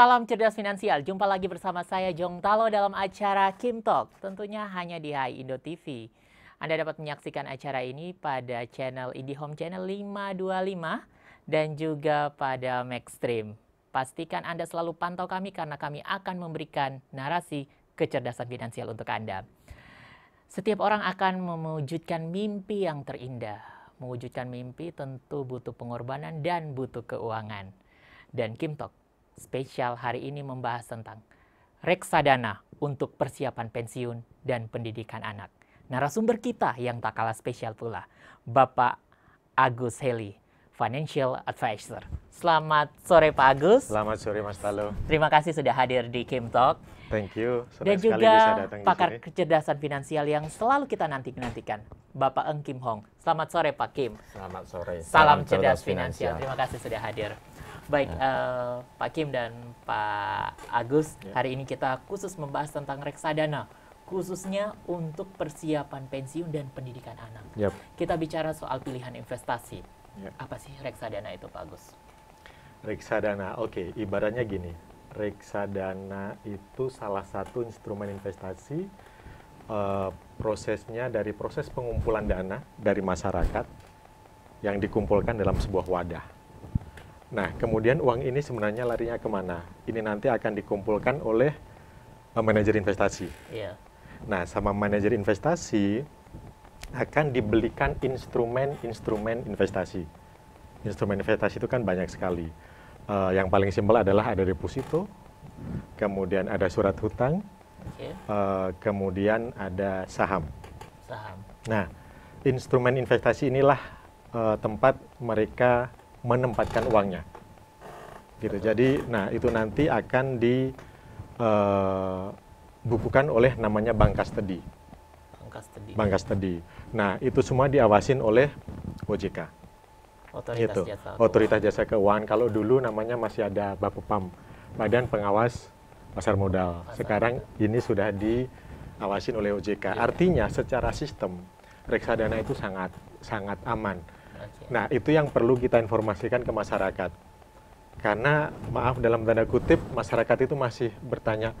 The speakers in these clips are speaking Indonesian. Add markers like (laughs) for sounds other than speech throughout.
Salam cerdas finansial, jumpa lagi bersama saya Jong Talo dalam acara Kim Talk, tentunya hanya di Hai Indo TV. Anda dapat menyaksikan acara ini pada channel IndiHome Channel 525 dan juga pada Maxstream. Pastikan Anda selalu pantau kami karena kami akan memberikan narasi kecerdasan finansial untuk Anda. Setiap orang akan mewujudkan mimpi yang terindah. Mewujudkan mimpi tentu butuh pengorbanan dan butuh keuangan. Dan Kim Talk spesial hari ini membahas tentang reksadana untuk persiapan pensiun dan pendidikan anak. Narasumber kita yang tak kalah spesial pula, Bapak Agus Heli, Financial Advisor. Selamat sore Pak Agus. Selamat sore Mas Talo. Terima kasih sudah hadir di Kim Talk. Thank you. Senang dan juga pakar kecerdasan finansial yang selalu kita nanti-nantikan, Bapak Eng Kim Hong. Selamat sore Pak Kim. Selamat sore. Salam, Salam cerdas, cerdas finansial. finansial. Terima kasih sudah hadir. Baik, uh, Pak Kim dan Pak Agus, ya. hari ini kita khusus membahas tentang reksadana, khususnya untuk persiapan pensiun dan pendidikan anak. Yep. Kita bicara soal pilihan investasi. Yep. Apa sih reksadana itu, Pak Agus? Reksadana, oke, okay. ibaratnya gini, reksadana itu salah satu instrumen investasi. Uh, prosesnya dari proses pengumpulan dana dari masyarakat yang dikumpulkan dalam sebuah wadah Nah, kemudian uang ini sebenarnya larinya ke mana? Ini nanti akan dikumpulkan oleh uh, manajer investasi. Yeah. Nah, sama manajer investasi akan dibelikan instrumen-instrumen investasi. Instrumen investasi itu kan banyak sekali. Uh, yang paling simpel adalah ada deposito, kemudian ada surat hutang, okay. uh, kemudian ada saham. Saham. Nah, instrumen investasi inilah uh, tempat mereka menempatkan uangnya. Gitu. Jadi, nah itu nanti akan dibukukan uh, oleh namanya bank custody. Bank custody. Bank custody. Nah, itu semua diawasin oleh OJK. Otoritas gitu. Jasa Keuangan. Otoritas Jasa Keuangan. Kalau dulu namanya masih ada Bapepam, Badan Pengawas Pasar Modal. Pasar Sekarang modal. ini sudah diawasin oleh OJK. Ya. Artinya secara sistem reksadana itu sangat sangat aman Nah, itu yang perlu kita informasikan ke masyarakat. Karena maaf dalam tanda kutip masyarakat itu masih bertanya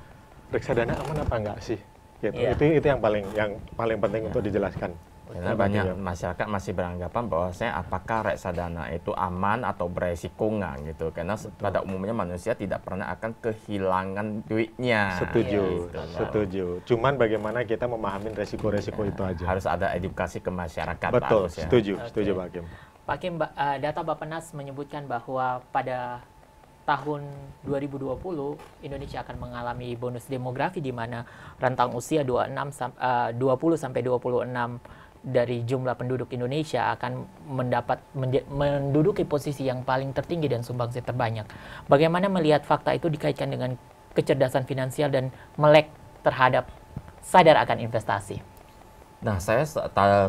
reksadana aman apa enggak sih? Gitu. Yeah. Itu itu yang paling yang paling penting yeah. untuk dijelaskan. Karena banyak juga. masyarakat masih beranggapan bahwa saya apakah reksadana itu aman atau beresiko nggak gitu. Karena Betul. pada umumnya manusia tidak pernah akan kehilangan duitnya. Setuju, gitu. setuju. Cuman bagaimana kita memahami resiko-resiko ya, itu aja. Harus ada edukasi ke masyarakat. Betul, ya. setuju, okay. setuju Pak Kim. Pak Kim, uh, data Bappenas menyebutkan bahwa pada tahun 2020 Indonesia akan mengalami bonus demografi di mana rentang usia 26 uh, 20 sampai 26 dari jumlah penduduk Indonesia akan mendapat menduduki posisi yang paling tertinggi dan sumbangsi terbanyak. Bagaimana melihat fakta itu dikaitkan dengan kecerdasan finansial dan melek terhadap sadar akan investasi? Nah, saya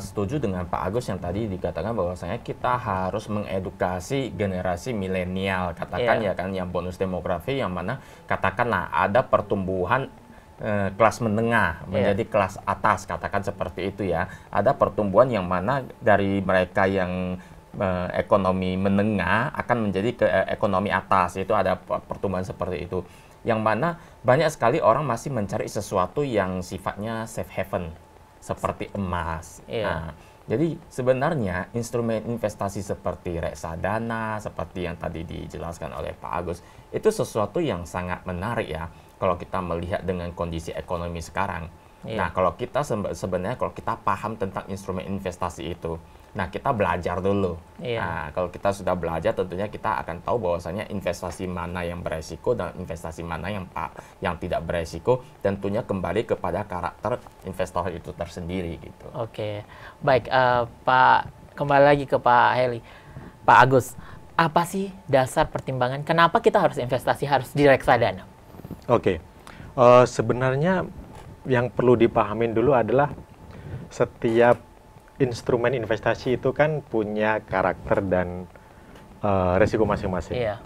setuju dengan Pak Agus yang tadi dikatakan bahwasanya kita harus mengedukasi generasi milenial, katakan yeah. ya kan yang bonus demografi yang mana katakanlah ada pertumbuhan eh, kelas menengah menjadi yeah. kelas atas katakan seperti itu ya. Ada pertumbuhan yang mana dari mereka yang eh, ekonomi menengah akan menjadi ke eh, ekonomi atas. Itu ada pertumbuhan seperti itu. Yang mana banyak sekali orang masih mencari sesuatu yang sifatnya safe haven seperti emas yeah. nah, jadi sebenarnya instrumen investasi seperti reksadana, seperti yang tadi dijelaskan oleh Pak Agus, itu sesuatu yang sangat menarik ya kalau kita melihat dengan kondisi ekonomi sekarang. Iya. Nah, kalau kita sebenarnya kalau kita paham tentang instrumen investasi itu, Nah, kita belajar dulu. Iya. Nah, kalau kita sudah belajar, tentunya kita akan tahu bahwasanya investasi mana yang beresiko dan investasi mana yang pak yang tidak beresiko. Tentunya kembali kepada karakter investor itu tersendiri gitu. Oke, baik uh, Pak. Kembali lagi ke Pak Heli, Pak Agus. Apa sih dasar pertimbangan? Kenapa kita harus investasi harus di reksadana? Oke, uh, sebenarnya yang perlu dipahamin dulu adalah setiap instrumen investasi itu kan punya karakter dan uh, resiko masing-masing. Iya.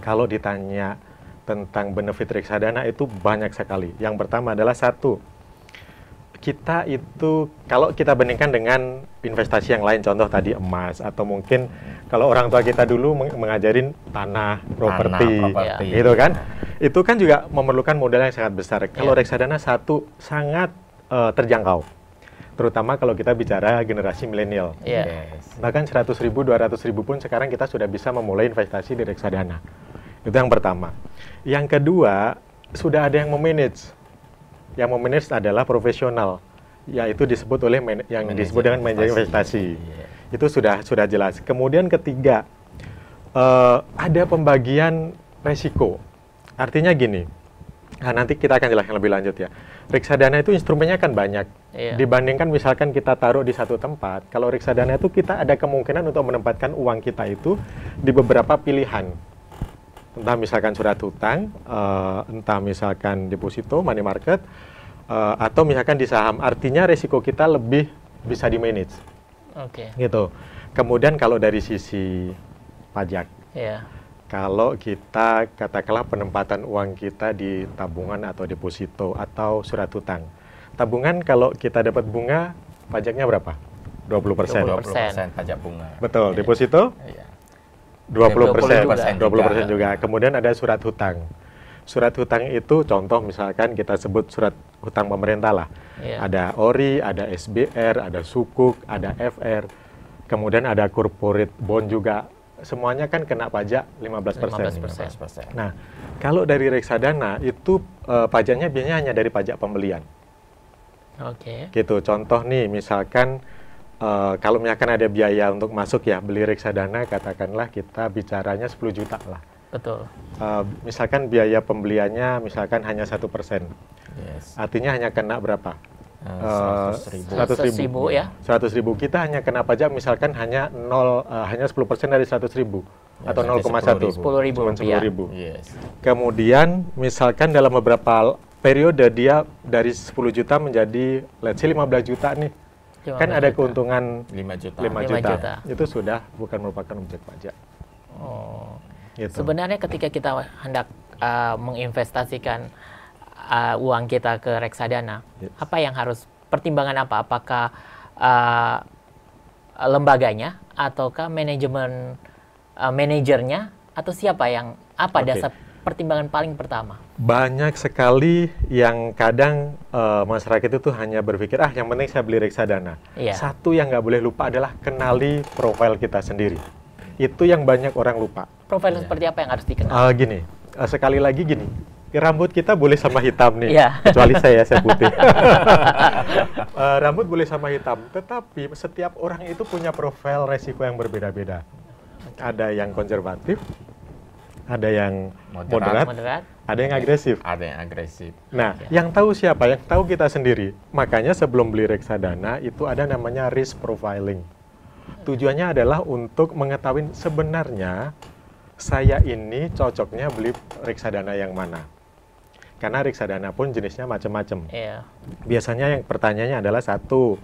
Kalau ditanya tentang benefit reksadana itu banyak sekali. Yang pertama adalah satu, kita itu kalau kita bandingkan dengan investasi yang lain, contoh tadi emas atau mungkin kalau orang tua kita dulu meng- mengajarin tanah, properti, properti. gitu kan, itu kan juga memerlukan modal yang sangat besar. Kalau Iya. reksadana satu sangat eh, terjangkau, terutama kalau kita bicara generasi milenial. Iya. Yes. Bahkan 100 ribu, 200 ribu pun sekarang kita sudah bisa memulai investasi di reksadana. Itu yang pertama. Yang kedua, sudah ada yang memanage. Yang memanage adalah profesional, yaitu disebut oleh man- yang Manajer disebut dengan manajer investasi. Iya. Itu sudah sudah jelas. Kemudian ketiga, eh, ada pembagian resiko. Artinya gini, nah nanti kita akan jelaskan lebih lanjut ya. Reksadana itu instrumennya kan banyak. Iya. Dibandingkan misalkan kita taruh di satu tempat, kalau reksadana itu kita ada kemungkinan untuk menempatkan uang kita itu di beberapa pilihan. Entah misalkan surat hutang, eh, entah misalkan deposito, money market, eh, atau misalkan di saham. Artinya resiko kita lebih bisa di manage Oke. gitu. Kemudian kalau dari sisi pajak, Iya. Kalau kita katakanlah penempatan uang kita di tabungan atau deposito atau surat hutang. Tabungan kalau kita dapat bunga, pajaknya berapa? 20 persen. 20% pajak bunga. Betul, deposito Iya. 20 persen, 20 20 persen juga. Kemudian ada surat hutang. Surat hutang itu contoh misalkan kita sebut surat hutang pemerintah lah. Iya. Ada ORI, ada SBR, ada Sukuk, ada FR. Kemudian ada corporate bond juga. Semuanya kan kena pajak 15 persen. 15%. 15%. Nah, kalau dari reksadana itu eh, pajaknya biasanya hanya dari pajak pembelian. Oke. Gitu. Contoh nih, misalkan eh, kalau misalkan ada biaya untuk masuk ya beli reksadana, katakanlah kita bicaranya 10 juta lah. Betul. Eh, misalkan biaya pembeliannya misalkan hanya satu persen, Yes. artinya hanya kena berapa? Eh, 100 ribu. 100 ribu. Seribu ya. 100 ribu kita hanya kena pajak misalkan hanya 0 eh, hanya 10 persen dari 100 ribu Ya, atau berarti 0,1 10 ribu rupiah. 10 ribu. Yes. Kemudian misalkan dalam beberapa periode dia dari 10 juta menjadi let's say 15 juta nih. 15 kan ada juta. keuntungan 5 juta. 5 5 juta. juta. Itu sudah bukan merupakan objek pajak. Oh. Gitu. Sebenarnya ketika kita hendak uh, menginvestasikan uh, uang kita ke reksadana, Yes. apa yang harus pertimbangan apa? Apakah uh, lembaganya ataukah manajemen uh, manajernya atau siapa yang apa Oke. dasar pertimbangan paling pertama? Banyak sekali yang kadang eh, masyarakat itu hanya berpikir ah yang penting saya beli reksadana. Iya. Satu yang nggak boleh lupa adalah kenali profil kita sendiri. Itu yang banyak orang lupa. Profil Iya. seperti apa yang harus dikenal? Eh, gini, eh, sekali lagi gini, rambut kita boleh sama hitam nih, Iya. kecuali saya, saya putih. (laughs) Eh, rambut boleh sama hitam, tetapi setiap orang itu punya profil resiko yang berbeda-beda. Ada yang konservatif, ada yang Moderat. moderat, Moderat? ada yang agresif. Ada yang agresif. Nah, Oke. yang tahu siapa? Yang tahu kita sendiri. Makanya sebelum beli reksadana itu ada namanya risk profiling. Tujuannya adalah untuk mengetahui sebenarnya saya ini cocoknya beli reksadana yang mana. Karena reksadana pun jenisnya macam-macam. Iya. Biasanya yang pertanyaannya adalah satu,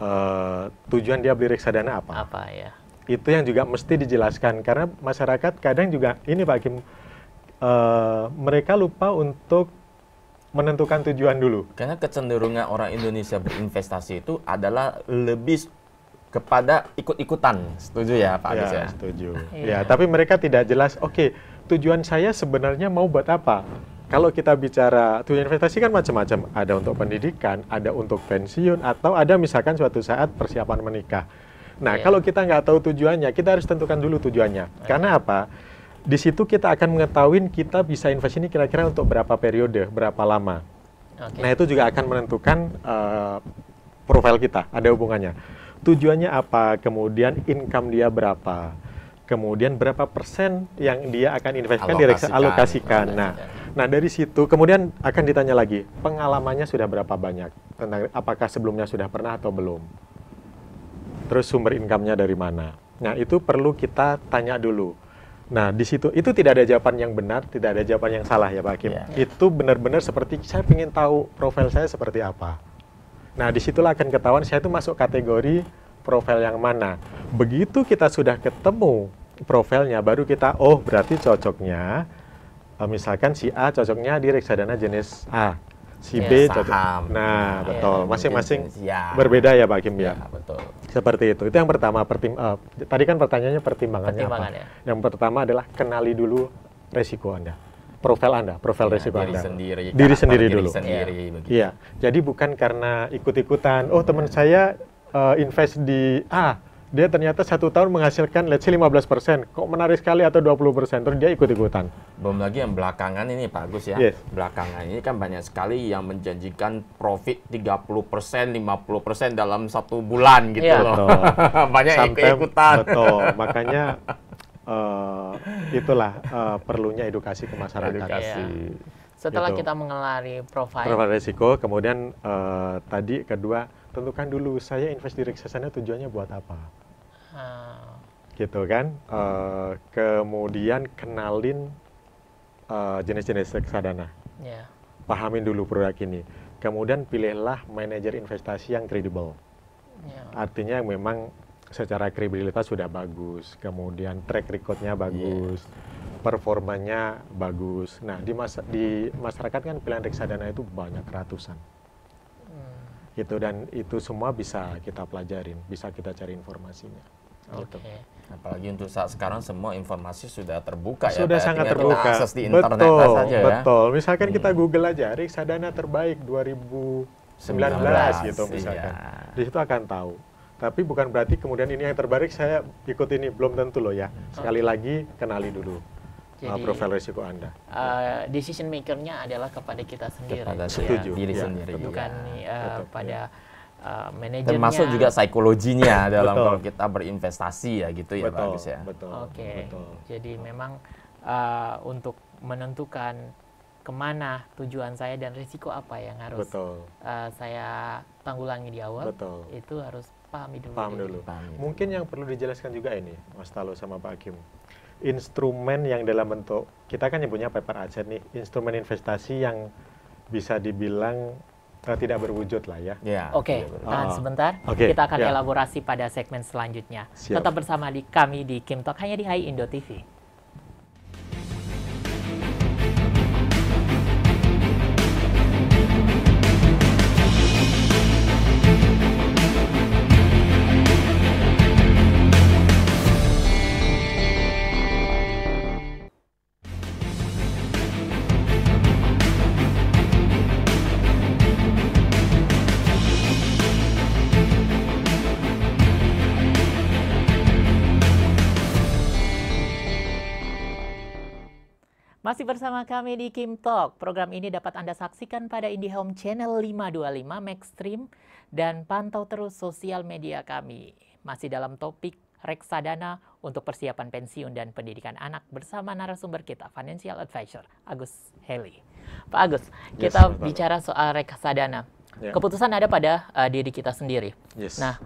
eh, tujuan dia beli reksadana apa? Apa ya? Itu yang juga mesti dijelaskan karena masyarakat kadang juga ini Pak Kim, eh, mereka lupa untuk menentukan tujuan dulu. Karena kecenderungan orang Indonesia berinvestasi itu adalah lebih kepada ikut-ikutan. Setuju ya Pak Agus ya, ya? setuju. Iya. Ya, tapi mereka tidak jelas. Oke, tujuan saya sebenarnya mau buat apa? Kalau kita bicara tujuan investasi kan macam-macam. Ada untuk pendidikan, ada untuk pensiun, atau ada misalkan suatu saat persiapan menikah. Nah, Iya. kalau kita nggak tahu tujuannya, kita harus tentukan dulu tujuannya. Karena apa? Di situ kita akan mengetahui kita bisa invest ini kira-kira untuk berapa periode, berapa lama. Oke. Nah, itu juga akan menentukan eh, profil kita, ada hubungannya. Tujuannya apa, kemudian income dia berapa, kemudian berapa persen yang dia akan investkan Alokasikan. alokasikan. Nah, nah dari situ kemudian akan ditanya lagi, pengalamannya sudah berapa banyak, tentang apakah sebelumnya sudah pernah atau belum. Terus sumber income-nya dari mana. Nah, itu perlu kita tanya dulu. Nah, di situ itu tidak ada jawaban yang benar, tidak ada jawaban yang salah ya Pak Hakim. Iya. Itu benar-benar seperti saya ingin tahu profil saya seperti apa. Nah, di situlah akan ketahuan saya itu masuk kategori profil yang mana. Begitu kita sudah ketemu profilnya, baru kita, oh berarti cocoknya, eh, misalkan si A cocoknya di reksadana jenis A. si Ya, B saham. cocok. Nah, Ya, betul. Masing-masing ya. berbeda ya Pak Kim Ya, ya. betul. Seperti itu. Itu yang pertama. Pertim eh, tadi kan pertanyaannya pertimbangannya Pertimbangan apa? ya. Yang pertama adalah kenali dulu resiko Anda. Profil Anda, profil Ya, resiko diri Anda. sendiri, Diri sendiri diri dulu. sendiri, begitu. Iya. Jadi bukan karena ikut-ikutan, oh teman saya eh, invest di A, dia ternyata satu tahun menghasilkan let's say 15%, kok menarik sekali atau 20%, terus dia ikut-ikutan. Belum lagi yang belakangan ini Pak Agus ya. Yes. Belakangan ini kan banyak sekali yang menjanjikan profit 30%, 50% dalam satu bulan gitu Iya. loh. Betul. (laughs) banyak ikut-ikutan. Betul. (laughs) Makanya eh, itulah eh, perlunya edukasi ke masyarakat. Edukasi. Setelah Gitu. kita mengelari profil, Profil resiko, kemudian eh, tadi kedua tentukan dulu saya invest di reksadana tujuannya buat apa, ah, gitu kan? Eh, kemudian kenalin eh, jenis-jenis reksadana, ya, pahamin dulu produk ini. Kemudian pilihlah manajer investasi yang kredibel. ya. Artinya yang memang secara kredibilitas sudah bagus, kemudian track recordnya bagus, performanya bagus. Nah di masa di masyarakat kan pilihan reksadana itu banyak ratusan, Hmm, gitu dan itu semua bisa kita pelajarin, bisa kita cari informasinya. Oke. Gitu. Apalagi untuk saat sekarang semua informasi sudah terbuka ya. Sudah sangat terbuka. Kita akses di internet betul, saja ya. betul. Misalkan kita Hmm. Google aja reksadana terbaik 2019 gitu misalkan. iya. Di situ akan tahu. Tapi bukan berarti kemudian ini yang terbaik saya ikut ini belum tentu loh ya. Sekali lagi kenali dulu uh, Jadi- profil risiko Anda. Eh, decision makernya adalah kepada kita sendiri, Kepada ya. Setuju. diri Ya, sendiri. betul. bukan ya. eh, Betul, pada eh, manajernya. Termasuk juga psikologinya (laughs) dalam Betul. kalau kita berinvestasi ya gitu ya betul, bagus ya. betul, Oke, betul. jadi memang eh, untuk menentukan ke mana tujuan saya dan risiko apa yang harus Betul, eh, saya tanggulangi di awal, betul. itu harus pahami dulu. Paham dulu. dulu. Paham ya. Mungkin yang perlu dijelaskan juga ini, Mas Talo sama Pak Hakim. Instrumen yang dalam bentuk, kita kan nyebutnya paper asset nih, instrumen investasi yang bisa dibilang eh, tidak berwujud lah ya. Ya, Oke, iya, betul. tahan Ah, sebentar. oke, Kita akan ya. elaborasi pada segmen selanjutnya. Siap. Tetap bersama di kami di Kim Talk hanya di Hai Indo TV. Masih bersama kami di Kim Talk. Program ini dapat Anda saksikan pada IndiHome Channel 525 Maxstream dan pantau terus sosial media kami. Masih dalam topik reksadana untuk persiapan pensiun dan pendidikan anak bersama narasumber kita, Financial Advisor Agus Heli. Pak Agus, Yes, kita Pak. bicara soal reksadana. Ya. Keputusan ada pada uh, diri kita sendiri. Yes. Nah,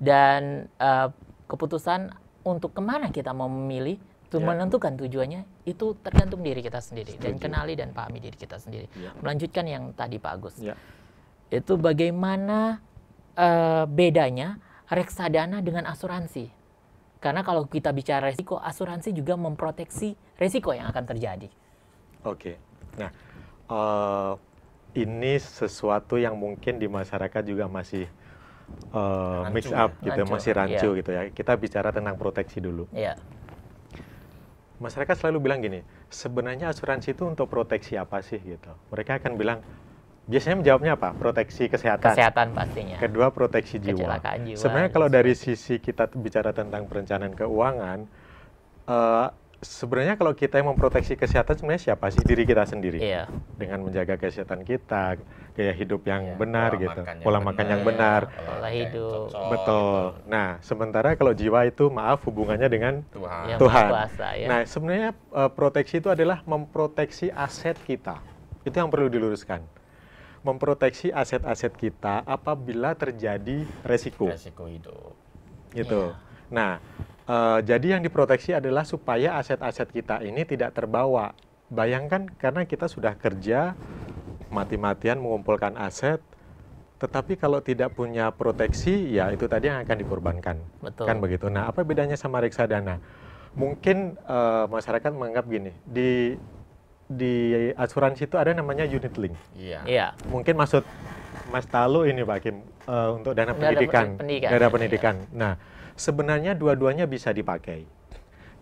dan uh, keputusan untuk ke mana kita mau memilih, untuk Ya. menentukan tujuannya, itu tergantung diri kita sendiri. Dan Setuju. kenali dan pahami diri kita sendiri. Ya. Melanjutkan yang tadi Pak Agus. Ya. Itu bagaimana uh, bedanya reksadana dengan asuransi. Karena kalau kita bicara resiko, asuransi juga memproteksi resiko yang akan terjadi. Oke. Nah, eh, ini sesuatu yang mungkin di masyarakat juga masih Rancu mix ya? up gitu, Rancu, masih rancu iya. gitu ya. Kita bicara tentang proteksi dulu. Ya, Masyarakat selalu bilang gini, sebenarnya asuransi itu untuk proteksi apa sih gitu. Mereka akan bilang, biasanya menjawabnya apa? Proteksi kesehatan. kesehatan pastinya. Kedua proteksi jiwa. Jiwa, Sebenarnya kalau dari sebagainya. sisi kita bicara tentang perencanaan keuangan, eh, sebenarnya kalau kita yang memproteksi kesehatan sebenarnya siapa sih diri kita sendiri Iya. dengan menjaga kesehatan kita, gaya hidup yang Iya, benar pola gitu, makan yang pola makan yang benar, benar. Pola hidup. cocok, Betul. gitu. Nah, sementara kalau jiwa itu maaf hubungannya dengan Tuhan. Yang Tuhan. Kuasa, ya. Nah, sebenarnya eh, proteksi itu adalah memproteksi aset kita. Itu yang perlu diluruskan. Memproteksi aset-aset kita apabila terjadi resiko. resiko hidup. Gitu. Iya. Nah, eh, jadi yang diproteksi adalah supaya aset-aset kita ini tidak terbawa. Bayangkan karena kita sudah kerja mati-matian mengumpulkan aset, tetapi kalau tidak punya proteksi, ya itu tadi yang akan dikorbankan. Betul. Kan begitu. Nah, apa bedanya sama reksadana? Mungkin eh, masyarakat menganggap gini, di di asuransi itu ada namanya unit link. Iya. Iya. Mungkin maksud Mas Talu ini Pak Kim eh, untuk dana Dana pendidikan, pendidikan, dana iya. pendidikan. Nah, sebenarnya dua-duanya bisa dipakai.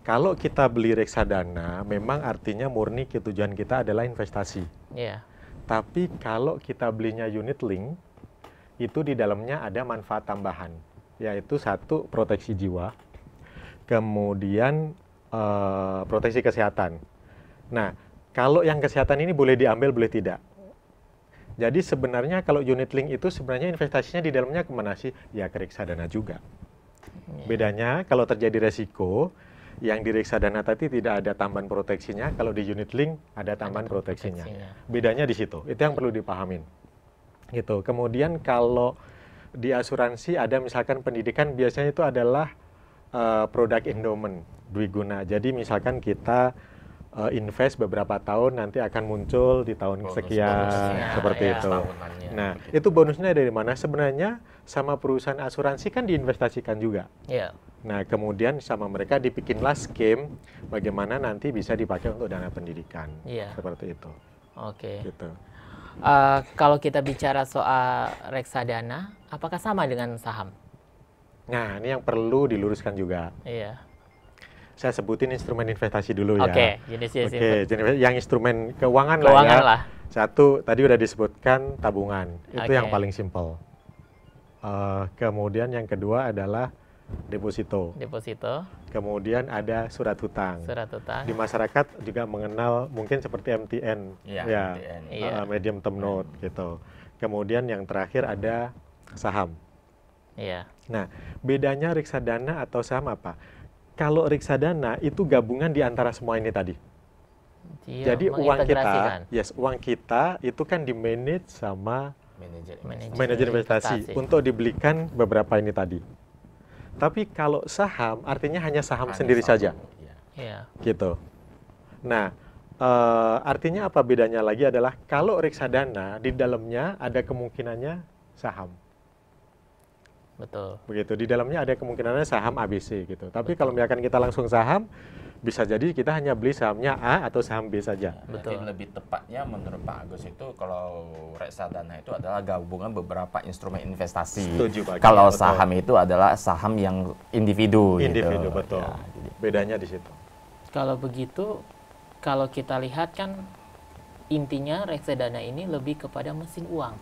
Kalau kita beli reksadana, memang artinya murni ketujuan kita adalah investasi. Iya. Tapi kalau kita belinya unit link, itu di dalamnya ada manfaat tambahan, yaitu satu proteksi jiwa, kemudian eh, proteksi kesehatan. Nah, kalau yang kesehatan ini boleh diambil, boleh tidak. Jadi sebenarnya kalau unit link itu sebenarnya investasinya di dalamnya ke mana sih? Ya ke reksadana juga. Iya. Bedanya kalau terjadi resiko, yang di reksadana tadi tidak ada tambahan proteksinya, kalau di unit link ada tambahan proteksinya. Bedanya di situ. Itu yang perlu dipahamin. Gitu. Kemudian kalau di asuransi ada misalkan pendidikan biasanya itu adalah eh, produk endowment dwiguna. Jadi misalkan kita eh, invest beberapa tahun nanti akan muncul di tahun Bonus- sekian bonusnya, seperti ya. itu. Tahunannya, Nah, begitu. itu bonusnya dari mana? Sebenarnya sama perusahaan asuransi kan diinvestasikan juga. Iya. Nah, kemudian sama mereka dibikinlah scheme bagaimana nanti bisa dipakai untuk dana pendidikan. Iya. Seperti itu. Oke. Gitu. Eh, kalau kita bicara soal reksadana, apakah sama dengan saham? Nah, ini yang perlu diluruskan juga. Iya. Saya sebutin instrumen investasi dulu ya. Oke, jenis-jenis Oke, jenis- yang instrumen keuangan, Keuangan lah ya. lah. Satu, tadi udah disebutkan tabungan. Itu Oke. yang paling simpel. Eh, kemudian yang kedua adalah deposito. Deposito, Kemudian ada surat hutang. surat utang. Di masyarakat juga mengenal mungkin seperti MTN, Iya, ya, MTN. Iya. eh, medium term note gitu. Kemudian yang terakhir ada saham. Iya. Nah, bedanya reksadana atau saham apa? Kalau reksadana itu gabungan di antara semua ini tadi. Dia Jadi uang kita, yes, uang kita itu kan di manage sama Manajer Manajer. manajer investasi investasi. untuk dibelikan beberapa ini tadi. Tapi kalau saham artinya hanya saham Hanya sendiri satu, saja, iya. Iya. gitu. Nah, eh, artinya apa bedanya lagi adalah kalau reksadana di dalamnya ada kemungkinannya saham, Betul. begitu. Di dalamnya ada kemungkinannya saham ABC gitu. Tapi kalau misalkan kita langsung saham, bisa jadi kita hanya beli sahamnya A atau saham B saja. Berarti Betul. lebih tepatnya menurut Pak Agus itu kalau reksadana itu adalah gabungan beberapa instrumen investasi. Setuju, Pak. Kalau Betul. saham itu adalah saham yang individu. Individu gitu. betul. Ya, jadi Bedanya di situ. Kalau begitu, kalau kita lihat kan intinya reksadana ini lebih kepada mesin uang.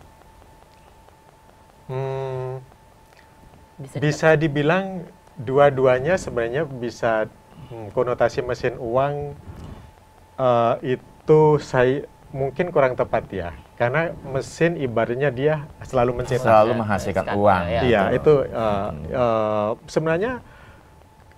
Hmm, Bisa, bisa dibilang dua-duanya sebenarnya bisa hmm, konotasi mesin uang eh, itu saya mungkin kurang tepat ya karena mesin ibaratnya dia selalu mencetak selalu ya, menghasilkan sekarang, uang. ya. iya gitu. itu eh, eh, sebenarnya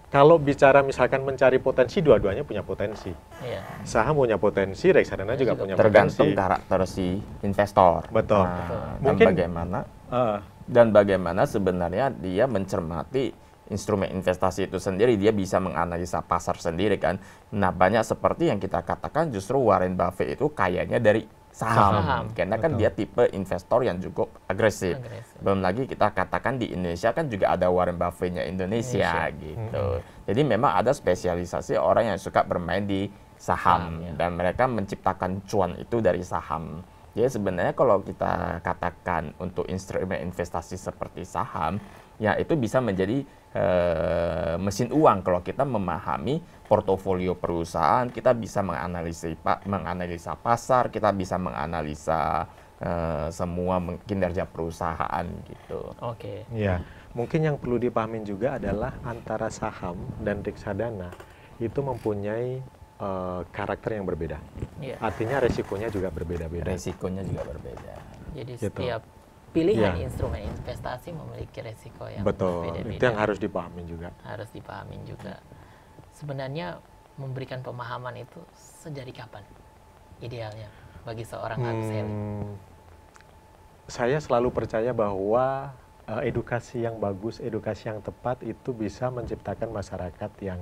kalau bicara misalkan mencari potensi dua-duanya punya potensi Iya. saham punya potensi reksadana juga Juga punya Tergantung potensi karakter si investor. Betul. Nah, Betul. Dan Mungkin- bagaimana Eh, dan bagaimana sebenarnya dia mencermati instrumen investasi itu sendiri dia bisa menganalisa pasar sendiri kan nah banyak seperti yang kita katakan justru Warren Buffett itu kayaknya dari saham, Saham. karena kan Betul. dia tipe investor yang cukup agresif Agresif. belum lagi kita katakan di Indonesia kan juga ada Warren Buffett-nya Indonesia, gitu jadi memang ada spesialisasi orang yang suka bermain di Saham, saham ya. dan mereka menciptakan cuan itu dari saham. Jadi sebenarnya kalau kita katakan untuk instrumen investasi seperti saham, ya itu bisa menjadi eh, mesin uang kalau kita memahami portofolio perusahaan, kita bisa menganalisa menganalisa pasar, kita bisa menganalisa eh, semua kinerja perusahaan gitu. Oke. Ya, mungkin yang perlu dipahamin juga adalah antara saham dan reksadana itu mempunyai eh, karakter yang berbeda. Iya. Artinya resikonya juga berbeda-beda. Resikonya juga berbeda. Jadi Gitu. setiap pilihan Iya. instrumen investasi memiliki resiko yang Betul, berbeda-beda. itu yang harus dipahamin juga. harus dipahamin juga. Sebenarnya memberikan pemahaman itu sejak kapan idealnya bagi seorang Agus Heli? Hmm, saya selalu percaya bahwa eh, edukasi yang bagus, edukasi yang tepat itu bisa menciptakan masyarakat yang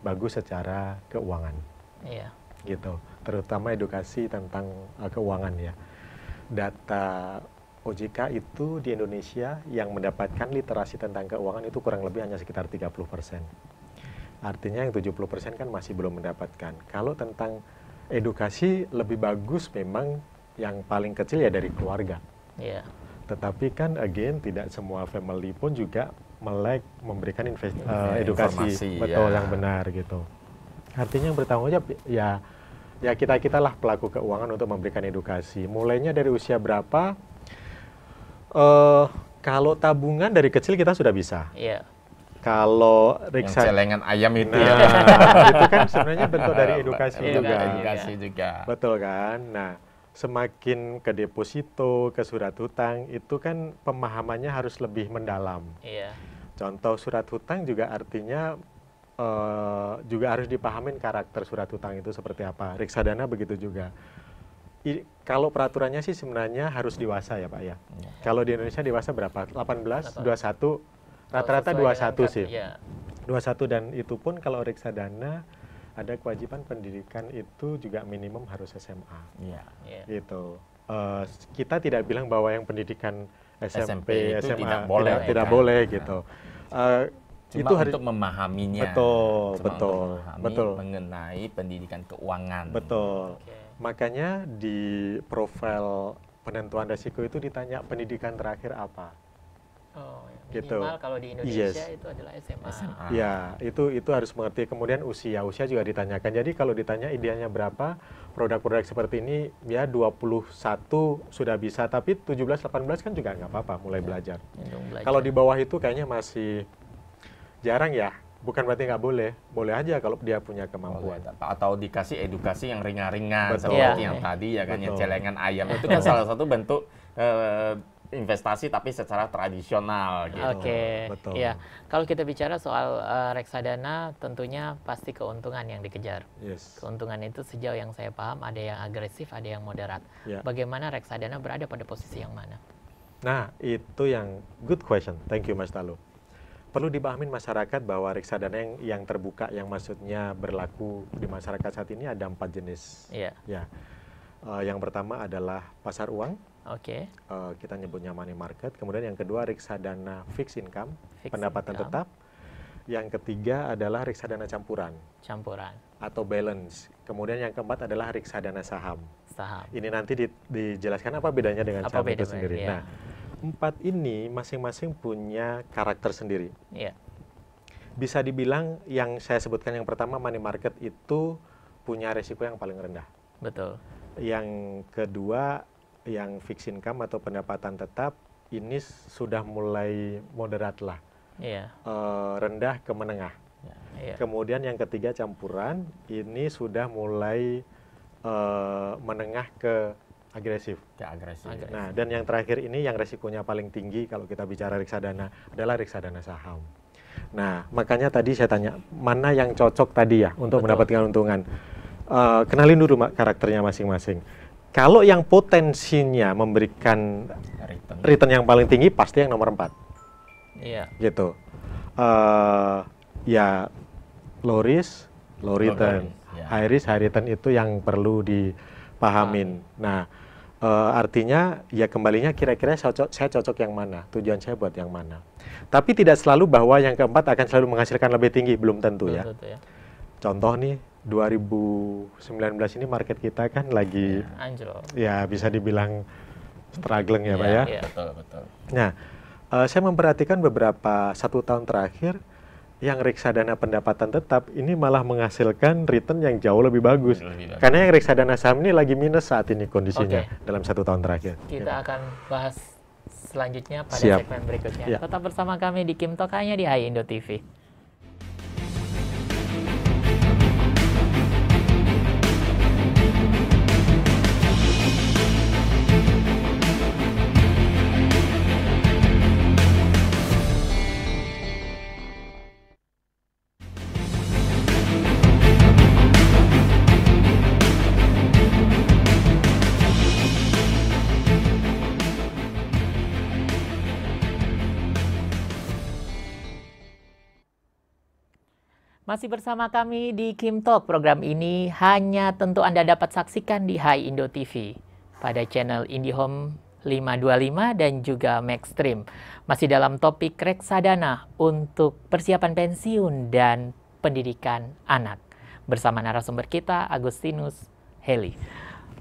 bagus secara keuangan. Iya. gitu terutama edukasi tentang uh, keuangan ya data OJK itu di Indonesia yang mendapatkan literasi tentang keuangan itu kurang lebih hanya sekitar 30 persen artinya yang 70 persen kan masih belum mendapatkan kalau tentang edukasi lebih bagus memang yang paling kecil ya dari keluarga. Iya. Tetapi kan again tidak semua family pun juga melek memberikan invest, uh, edukasi informasi, betul ya. yang benar gitu. Artinya yang bertanggung jawab ya ya kita kitalah pelaku keuangan untuk memberikan edukasi. Mulainya dari usia berapa? Eh kalau tabungan dari kecil kita sudah bisa. Iya. Kalau Yang reksa celengan ayam itu Nah, ya. (laughs) itu kan sebenarnya bentuk dari (laughs) edukasi Edukasi juga. Edukasi juga. Betul kan? Nah, semakin ke deposito, ke surat hutang, itu kan pemahamannya harus lebih mendalam. Iya. Contoh surat hutang juga artinya eh, juga harus dipahamin karakter surat hutang itu seperti apa. Reksadana begitu juga. I- kalau peraturannya sih sebenarnya harus dewasa ya Pak ya. Ya. Kalau di Indonesia dewasa berapa? 18, Delapan. 21, rata-rata Kalau sesuai 21 dengan sih. Iya. 21 dan itu pun kalau reksadana ada kewajiban pendidikan itu juga minimum harus SMA Iya. Iya. gitu. Eh, kita tidak bilang bahwa yang pendidikan SMP SMP, itu SMA tidak boleh, tidak, tidak kan? boleh gitu. Eh, Cuma itu harus untuk memahaminya. Betul, Cuma betul, untuk memahami betul. mengenai pendidikan keuangan. betul. Oke. Makanya di profil penentuan resiko itu ditanya pendidikan terakhir apa. Oh, Gitu. minimal kalau di Indonesia Yes. itu adalah SMA. SMA. Ya, itu itu harus mengerti. Kemudian usia, usia juga ditanyakan. Jadi kalau ditanya idealnya berapa, produk-produk seperti ini ya 21 sudah bisa, tapi 17 18 kan juga nggak apa-apa mulai belajar. Cenderung belajar. Kalau di bawah itu kayaknya masih jarang ya. Bukan berarti nggak boleh, boleh aja kalau dia punya kemampuan. Boleh, atau dikasih edukasi yang ringan-ringan seperti Iya, yang tadi ya kan yang celengan ayam itu kan salah satu bentuk eh, investasi tapi secara tradisional gitu. Oke, Betul. ya. Kalau kita bicara soal eh, reksadana, tentunya pasti keuntungan yang dikejar. Yes. Keuntungan itu sejauh yang saya paham ada yang agresif, ada yang moderat. Ya. Bagaimana reksadana berada pada posisi yang mana? Nah, itu yang good question. Thank you Mas Talu. Perlu dipahamin masyarakat bahwa reksadana yang, yang terbuka, yang maksudnya berlaku di masyarakat saat ini ada empat jenis. Iya, Ya, Eh, yang pertama adalah pasar uang, oke. eh, kita nyebutnya money market. Kemudian yang kedua reksadana fixed income, Fixed pendapatan income, tetap. Yang ketiga adalah reksadana campuran Campuran atau balance. Kemudian yang keempat adalah reksadana saham. saham. Ini nanti di- dijelaskan apa bedanya dengan Apa saham itu beda, sendiri. iya. Nah, empat ini masing-masing punya karakter sendiri. Iya, Bisa dibilang yang saya sebutkan yang pertama money market itu punya resiko yang paling rendah. betul. Yang kedua yang fixed income atau pendapatan tetap ini sudah mulai moderat lah, Iya, Eh, rendah ke menengah. iya. Kemudian yang ketiga campuran ini sudah mulai eh, menengah ke agresif. Ya, agresif. Agresif. Nah, dan yang terakhir ini yang resikonya paling tinggi kalau kita bicara reksadana adalah reksadana saham. Nah, makanya tadi saya tanya mana yang cocok tadi ya untuk Betul. mendapatkan untungan. Eh, kenalin dulu Mak, karakternya masing-masing. Kalau yang potensinya memberikan Return. return yang paling tinggi pasti yang nomor 4 Iya, gitu. Eh, ya low risk, low return. risk, ya. High risk, high return itu yang perlu dipahamin. Nah, eh, artinya ya kembalinya kira-kira saya cocok, saya cocok yang mana? Tujuan saya buat yang mana? Tapi tidak selalu bahwa yang keempat akan selalu menghasilkan lebih tinggi, belum tentu ya. betul tuh ya. Contoh nih 2019 ini market kita kan lagi Anjlok. ya bisa dibilang struggling ya, Pak ya. Iya. Betul, betul. Nah, eh, saya memperhatikan beberapa satu tahun terakhir yang reksadana pendapatan tetap ini malah menghasilkan return yang jauh lebih bagus. Lebih bagus. Karena yang reksadana saham ini lagi minus saat ini kondisinya Oke. dalam satu tahun terakhir. Kita akan bahas selanjutnya pada Siap. segmen berikutnya. Ya. Tetap bersama kami di Kim Talk hanya di Hai Indo TV. Masih bersama kami di Kim Talk. Program ini hanya tentu Anda dapat saksikan di Hai Indo TV pada channel IndiHome 525 dan juga Maxstream. Masih dalam topik reksadana untuk persiapan pensiun dan pendidikan anak. Bersama narasumber kita Agustinus Heli.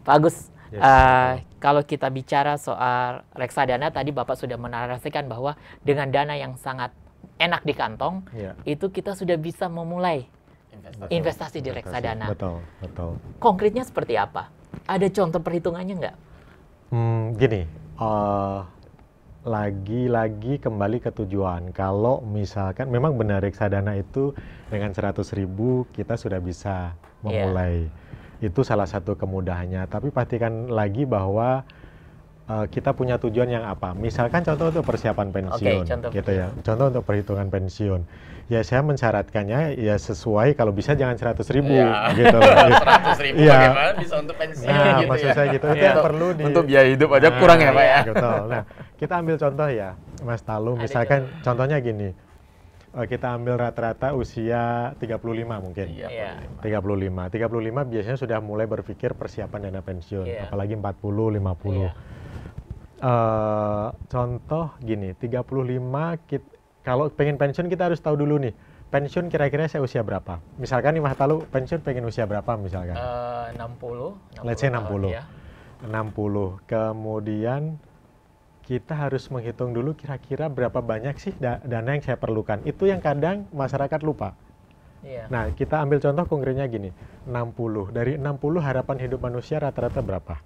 Pak Agus, Yes, uh, kalau kita bicara soal reksadana tadi Bapak sudah menarasikan bahwa dengan dana yang sangat enak di kantong Iya. itu kita sudah bisa memulai Investasi. investasi di reksadana. Betul, betul. Konkretnya seperti apa? Ada contoh perhitungannya nggak? Hmm, gini, eh, lagi-lagi kembali ke tujuan. Kalau misalkan memang benar reksadana itu dengan 100 ribu kita sudah bisa memulai. Itu salah satu kemudahannya. Tapi pastikan lagi bahwa eh, kita punya tujuan yang apa. Misalkan contoh untuk persiapan pensiun, contoh gitu ya. Contoh untuk perhitungan pensiun. Ya saya mensyaratkannya ya sesuai kalau bisa jangan 100 ribu Iya. gitu loh. (laughs) 100 ribu Iya. bagaimana bisa untuk pensiun Nah, gitu maksud ya. saya gitu. Itu Iya. yang perlu di Untuk biaya hidup aja kurang ya Pak ya. Betul. Nah, kita ambil contoh ya, Mas Talu. Ada Misalkan contohnya gini, eh, kita ambil rata-rata usia 35 mungkin. Iya. Iya. 35. 35 biasanya sudah mulai berpikir persiapan dana pensiun, Iya. apalagi 40, 50. Iya. Eh, contoh gini, 35 kit- kalau pengen pensiun kita harus tahu dulu nih, pensiun kira-kira saya usia berapa? Misalkan nih Mas Talu pensiun pengen usia berapa misalkan? Eh, 60, 60 Let's say tahun, 60. ya. 60. Kemudian kita harus menghitung dulu kira-kira berapa banyak sih da- dana yang saya perlukan. Itu yang kadang masyarakat lupa. Iya. Nah, kita ambil contoh konkretnya gini. 60. Dari 60 harapan hidup manusia rata-rata berapa?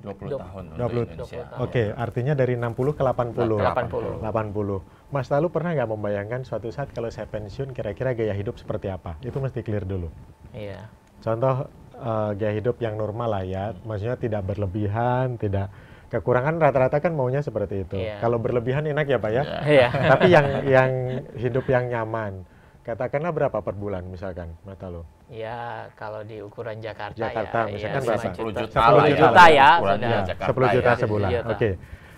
20 Dua- tahun 20 untuk Indonesia. tahun. Oke, artinya dari 60 ke 80. 80. 80. Mas lalu pernah nggak membayangkan suatu saat kalau saya pensiun kira-kira gaya hidup seperti apa? Itu mesti clear dulu. Iya. Contoh eh, gaya hidup yang normal lah ya, maksudnya tidak berlebihan, tidak kekurangan rata-rata kan maunya seperti itu. Iya. Kalau berlebihan enak ya pak ya. Iya. tapi yang yang hidup yang nyaman, katakanlah berapa per bulan misalkan, mata lo? Ya, kalau di ukuran Jakarta, Jakarta, ya, misalkan ya, berapa? 5 10 juta, 10 lah juta ya, Ukurannya sudah. Jakarta 10 juta ya. sebulan. 10 juta. Oke.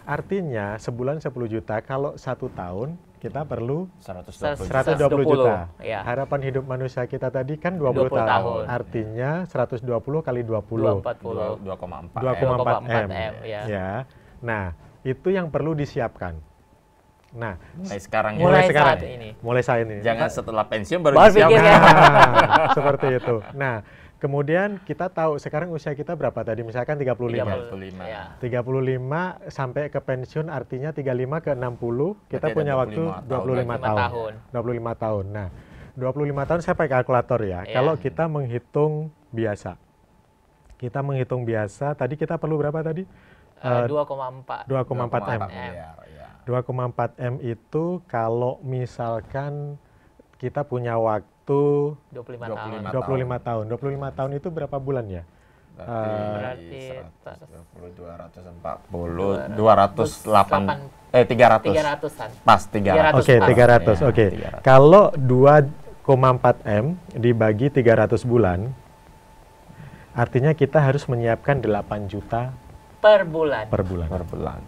Artinya sebulan 10 juta, kalau satu tahun kita perlu 120 100 juta. 120 juta. ya. Harapan hidup manusia kita tadi kan 20, 20 tahun. tahun. Artinya 120 kali 20. 240. 2,4 2,4 2,4 M. M, ya. Ya. Nah, itu yang perlu disiapkan. Nah, Mulai sekarang ya. Mulai mulai sekarang saat ini. mulai saat ini. Jangan setelah pensiun baru Baru disiapkan. pikir ya. Nah, (laughs) (laughs) seperti itu. Nah, kemudian kita tahu sekarang usia kita berapa tadi? Misalkan 35. 35. Ya. 35 sampai ke pensiun artinya 35 ke 60 kita Berarti punya waktu 25 tahun. 25 tahun. 25 tahun. 25 tahun. Nah, 25 tahun saya pakai kalkulator ya. Iya. Kalau kita menghitung biasa. Kita menghitung biasa, tadi kita perlu berapa tadi? Eh, Eh, 2,4. 2,4 M. ya. 2,4 M itu kalau misalkan kita punya waktu 25 25 tahun. 25 tahun. 25 tahun itu berapa bulan ya? Berarti 120, 240, 208, eh 300. 300-an. Pas 300. Oke, 300. Ya, Oke. 300. Kalau 2,4 M dibagi 300 bulan artinya kita harus menyiapkan 8 juta Per bulan. per bulan. per bulan.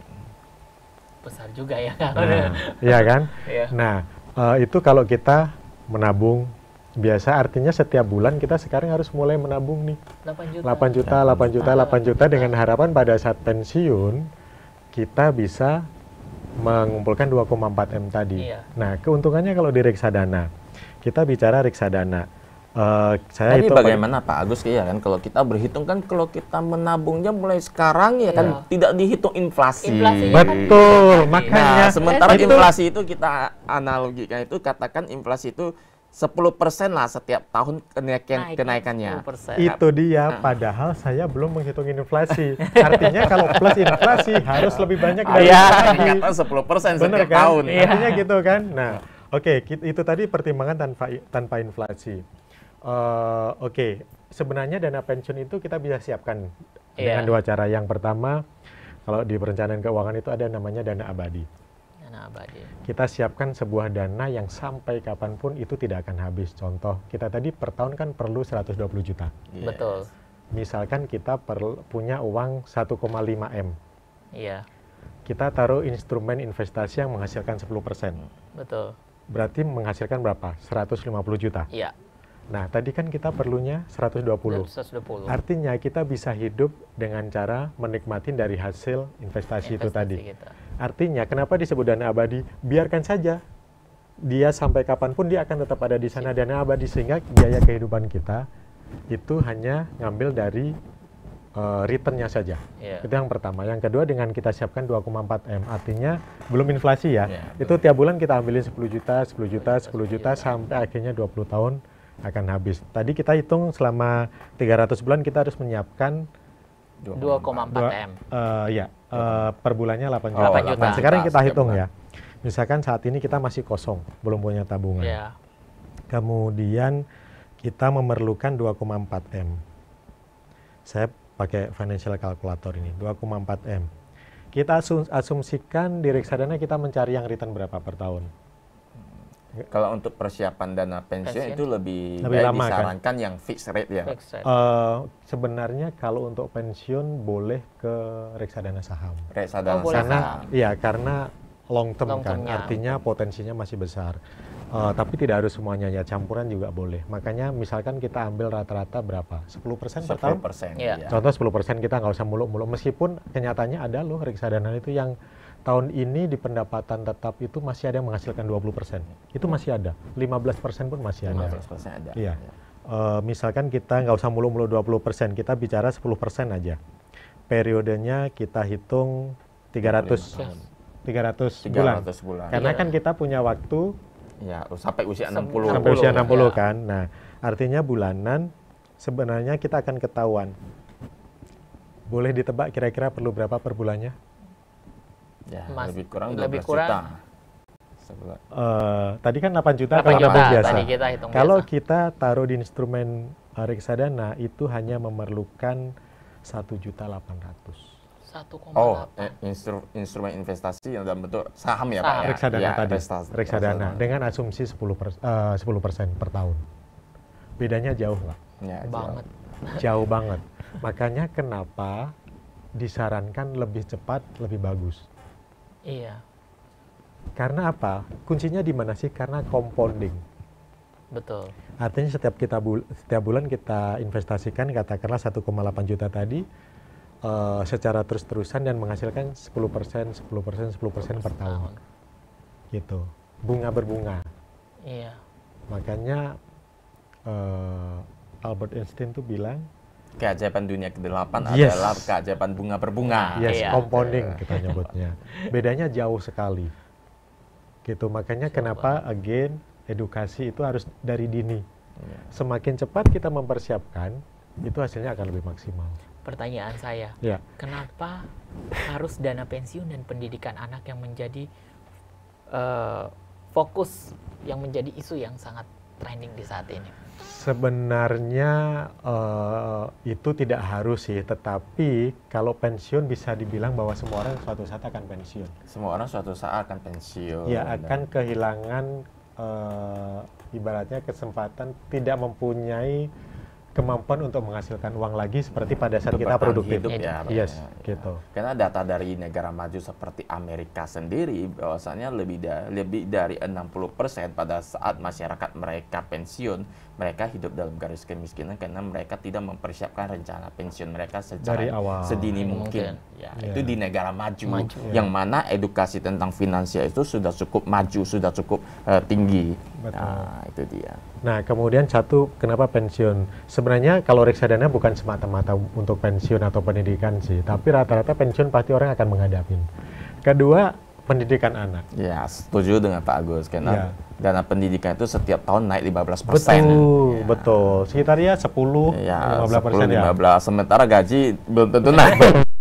Besar juga ya. Nah, iya kan? Iya. Nah, eh, itu kalau kita menabung biasa artinya setiap bulan kita sekarang harus mulai menabung nih 8 juta. 8 juta, 8 juta, 8 juta dengan harapan pada saat pensiun kita bisa mengumpulkan 2,4 M tadi. Iya. Nah, keuntungannya kalau di reksadana, kita bicara reksadana. Eh, saya Tadi itu bagaimana Pak Agus ya kan kalau kita berhitung kan kalau kita menabungnya mulai sekarang ya kan Iya. tidak dihitung inflasi. Inflasi. betul, Iya. makanya Nah, sementara itu- inflasi itu kita analogikan itu katakan inflasi itu 10% lah setiap tahun kenaikan Naik kenaikannya. 10%. Itu dia, Nah. padahal saya belum menghitung inflasi. Artinya kalau plus inflasi harus lebih banyak Ah, dari Iya, itu tadi. kata 10% Bener setiap kan? tahun. Artinya gitu kan. Nah, oke, kit- itu tadi pertimbangan tanpa tanpa inflasi. Eh, oke, sebenarnya dana pensiun itu kita bisa siapkan dengan Iya. dua cara. Yang pertama, kalau di perencanaan keuangan itu ada namanya dana abadi. Dana abadi. Kita siapkan sebuah dana yang sampai kapan pun itu tidak akan habis. Contoh, kita tadi per tahun kan perlu 120 juta. Yes. Betul. Misalkan kita perlu punya uang 1,5 M. Iya. Kita taruh instrumen investasi yang menghasilkan 10%. Betul. Berarti menghasilkan berapa? 150 juta. Iya. Nah, tadi kan kita perlunya 120. 120. Artinya kita bisa hidup dengan cara menikmati dari hasil investasi, itu Investasi tadi. kita. Artinya kenapa disebut dana abadi? Biarkan saja dia sampai kapan pun dia akan tetap ada di sana dana abadi sehingga biaya kehidupan kita itu hanya ngambil dari uh, returnnya saja. Iya. Itu yang pertama. Yang kedua dengan kita siapkan 2,4 M, artinya belum inflasi ya. Iya, itu tiap bulan kita ambilin 10 juta, 10 juta, 10 juta juta. sampai akhirnya 20 tahun akan habis. Tadi kita hitung selama 300 bulan kita harus menyiapkan 2,4 dua- M. eh, ya eh, per bulannya 8 Oh, juta. 8 juta. Nah, sekarang kita hitung ya. Misalkan saat ini kita masih kosong, belum punya tabungan. Iya. Kemudian kita memerlukan 2,4 M. Saya pakai financial calculator ini, 2,4 M. Kita asum- asumsikan di reksadana kita mencari yang return berapa per tahun? Kalau untuk persiapan dana pensiun, Pensiun. itu lebih, Lebih baik lama, kan? disarankan yang fixed rate ya. Fixed rate. Eh, sebenarnya kalau untuk pensiun boleh ke reksadana saham. Reksadana Oh, boleh. saham. Karena iya karena long term Long kan, term-nya. artinya potensinya masih besar. Eh, tapi tidak harus semuanya ya, campuran juga boleh. Makanya misalkan kita ambil rata-rata berapa? 10% per tahun? 10% Iya. iya. Contoh 10% kita nggak usah muluk-muluk. Meskipun kenyataannya ada loh reksadana itu yang tahun ini di pendapatan tetap itu masih ada yang menghasilkan 20%. Itu masih ada. 15% pun masih ada. 15% ada. Iya. Eh, misalkan kita nggak usah muluk-muluk 20%, kita bicara 10% aja. Periodenya kita hitung 300 tahun. 300 bulan. 300 bulan. Karena Iya. kan kita punya waktu Ya, sampai usia Sem- 60. sampai 60, usia 60 ya. kan. Nah, artinya bulanan sebenarnya kita akan ketahuan. Boleh ditebak kira-kira perlu berapa per bulannya? Ya, Mas- lebih kurang 12 lebih kurang- juta. Eh, tadi kan 8 juta 8 kalau juta, tabung biasa. tadi kita hitung Kalau biasa. kita taruh di instrumen reksadana itu hanya memerlukan 1 juta 800. 1,8. Oh, eh, instru- instrumen investasi yang dalam bentuk saham ya, Pak Saham. ya? reksadana Ya, tadi. reksa- reksadana dengan asumsi 10 per, eh, 10% per tahun. Bedanya jauh nggak? Ya, banget. Jauh banget. Makanya kenapa disarankan lebih cepat, lebih bagus. Iya, Karena apa? Kuncinya di mana sih? Karena compounding. betul. Artinya setiap kita bul- setiap bulan kita investasikan katakanlah 1,8 juta tadi eh, secara terus-terusan dan menghasilkan 10%, 10%, 10% per tahun. Tahun. Gitu. Bunga berbunga. Iya. Makanya eh, Albert Einstein tuh bilang, Keajaiban dunia ke-8 Yes. adalah keajaiban bunga berbunga. yes, iya. compounding kita nyebutnya. (laughs) Bedanya jauh sekali. Gitu. Makanya Jauh kenapa again edukasi itu harus dari dini. Iya. Semakin cepat kita mempersiapkan, itu hasilnya akan lebih maksimal. Pertanyaan saya, Ya. kenapa harus dana pensiun dan pendidikan anak yang menjadi eh, fokus yang menjadi isu yang sangat trending di saat ini? Sebenarnya eh, itu tidak harus sih, tetapi kalau pensiun bisa dibilang bahwa semua orang suatu saat akan pensiun. Semua orang suatu saat akan pensiun. Ya akan kehilangan eh, ibaratnya kesempatan tidak mempunyai kemampuan untuk menghasilkan uang lagi seperti pada saat kita produktif. hidup ya, Yes, ya. gitu. Karena data dari negara maju seperti Amerika sendiri bahwasanya lebih da- lebih dari 60% pada saat masyarakat mereka pensiun, mereka hidup dalam garis kemiskinan karena mereka tidak mempersiapkan rencana pensiun mereka secara Dari awal. sedini Mungkin. mungkin. Ya, Iya. itu di negara maju, Maju. yang mana edukasi tentang finansial itu sudah cukup maju, sudah cukup eh, tinggi. Betul. Nah, itu dia. Nah, kemudian satu, kenapa pensiun? Sebenarnya kalau reksadana bukan semata-mata untuk pensiun atau pendidikan sih, tapi rata-rata pensiun pasti orang akan menghadapin. Kedua, pendidikan anak. Ya, setuju dengan Pak Agus karena Iya. dana pendidikan itu setiap tahun naik 15 persen. Betul, betul. Sekitar ya 10, Ya, 15 persen 10, ya. 15. Sementara gaji belum tentu naik. (laughs)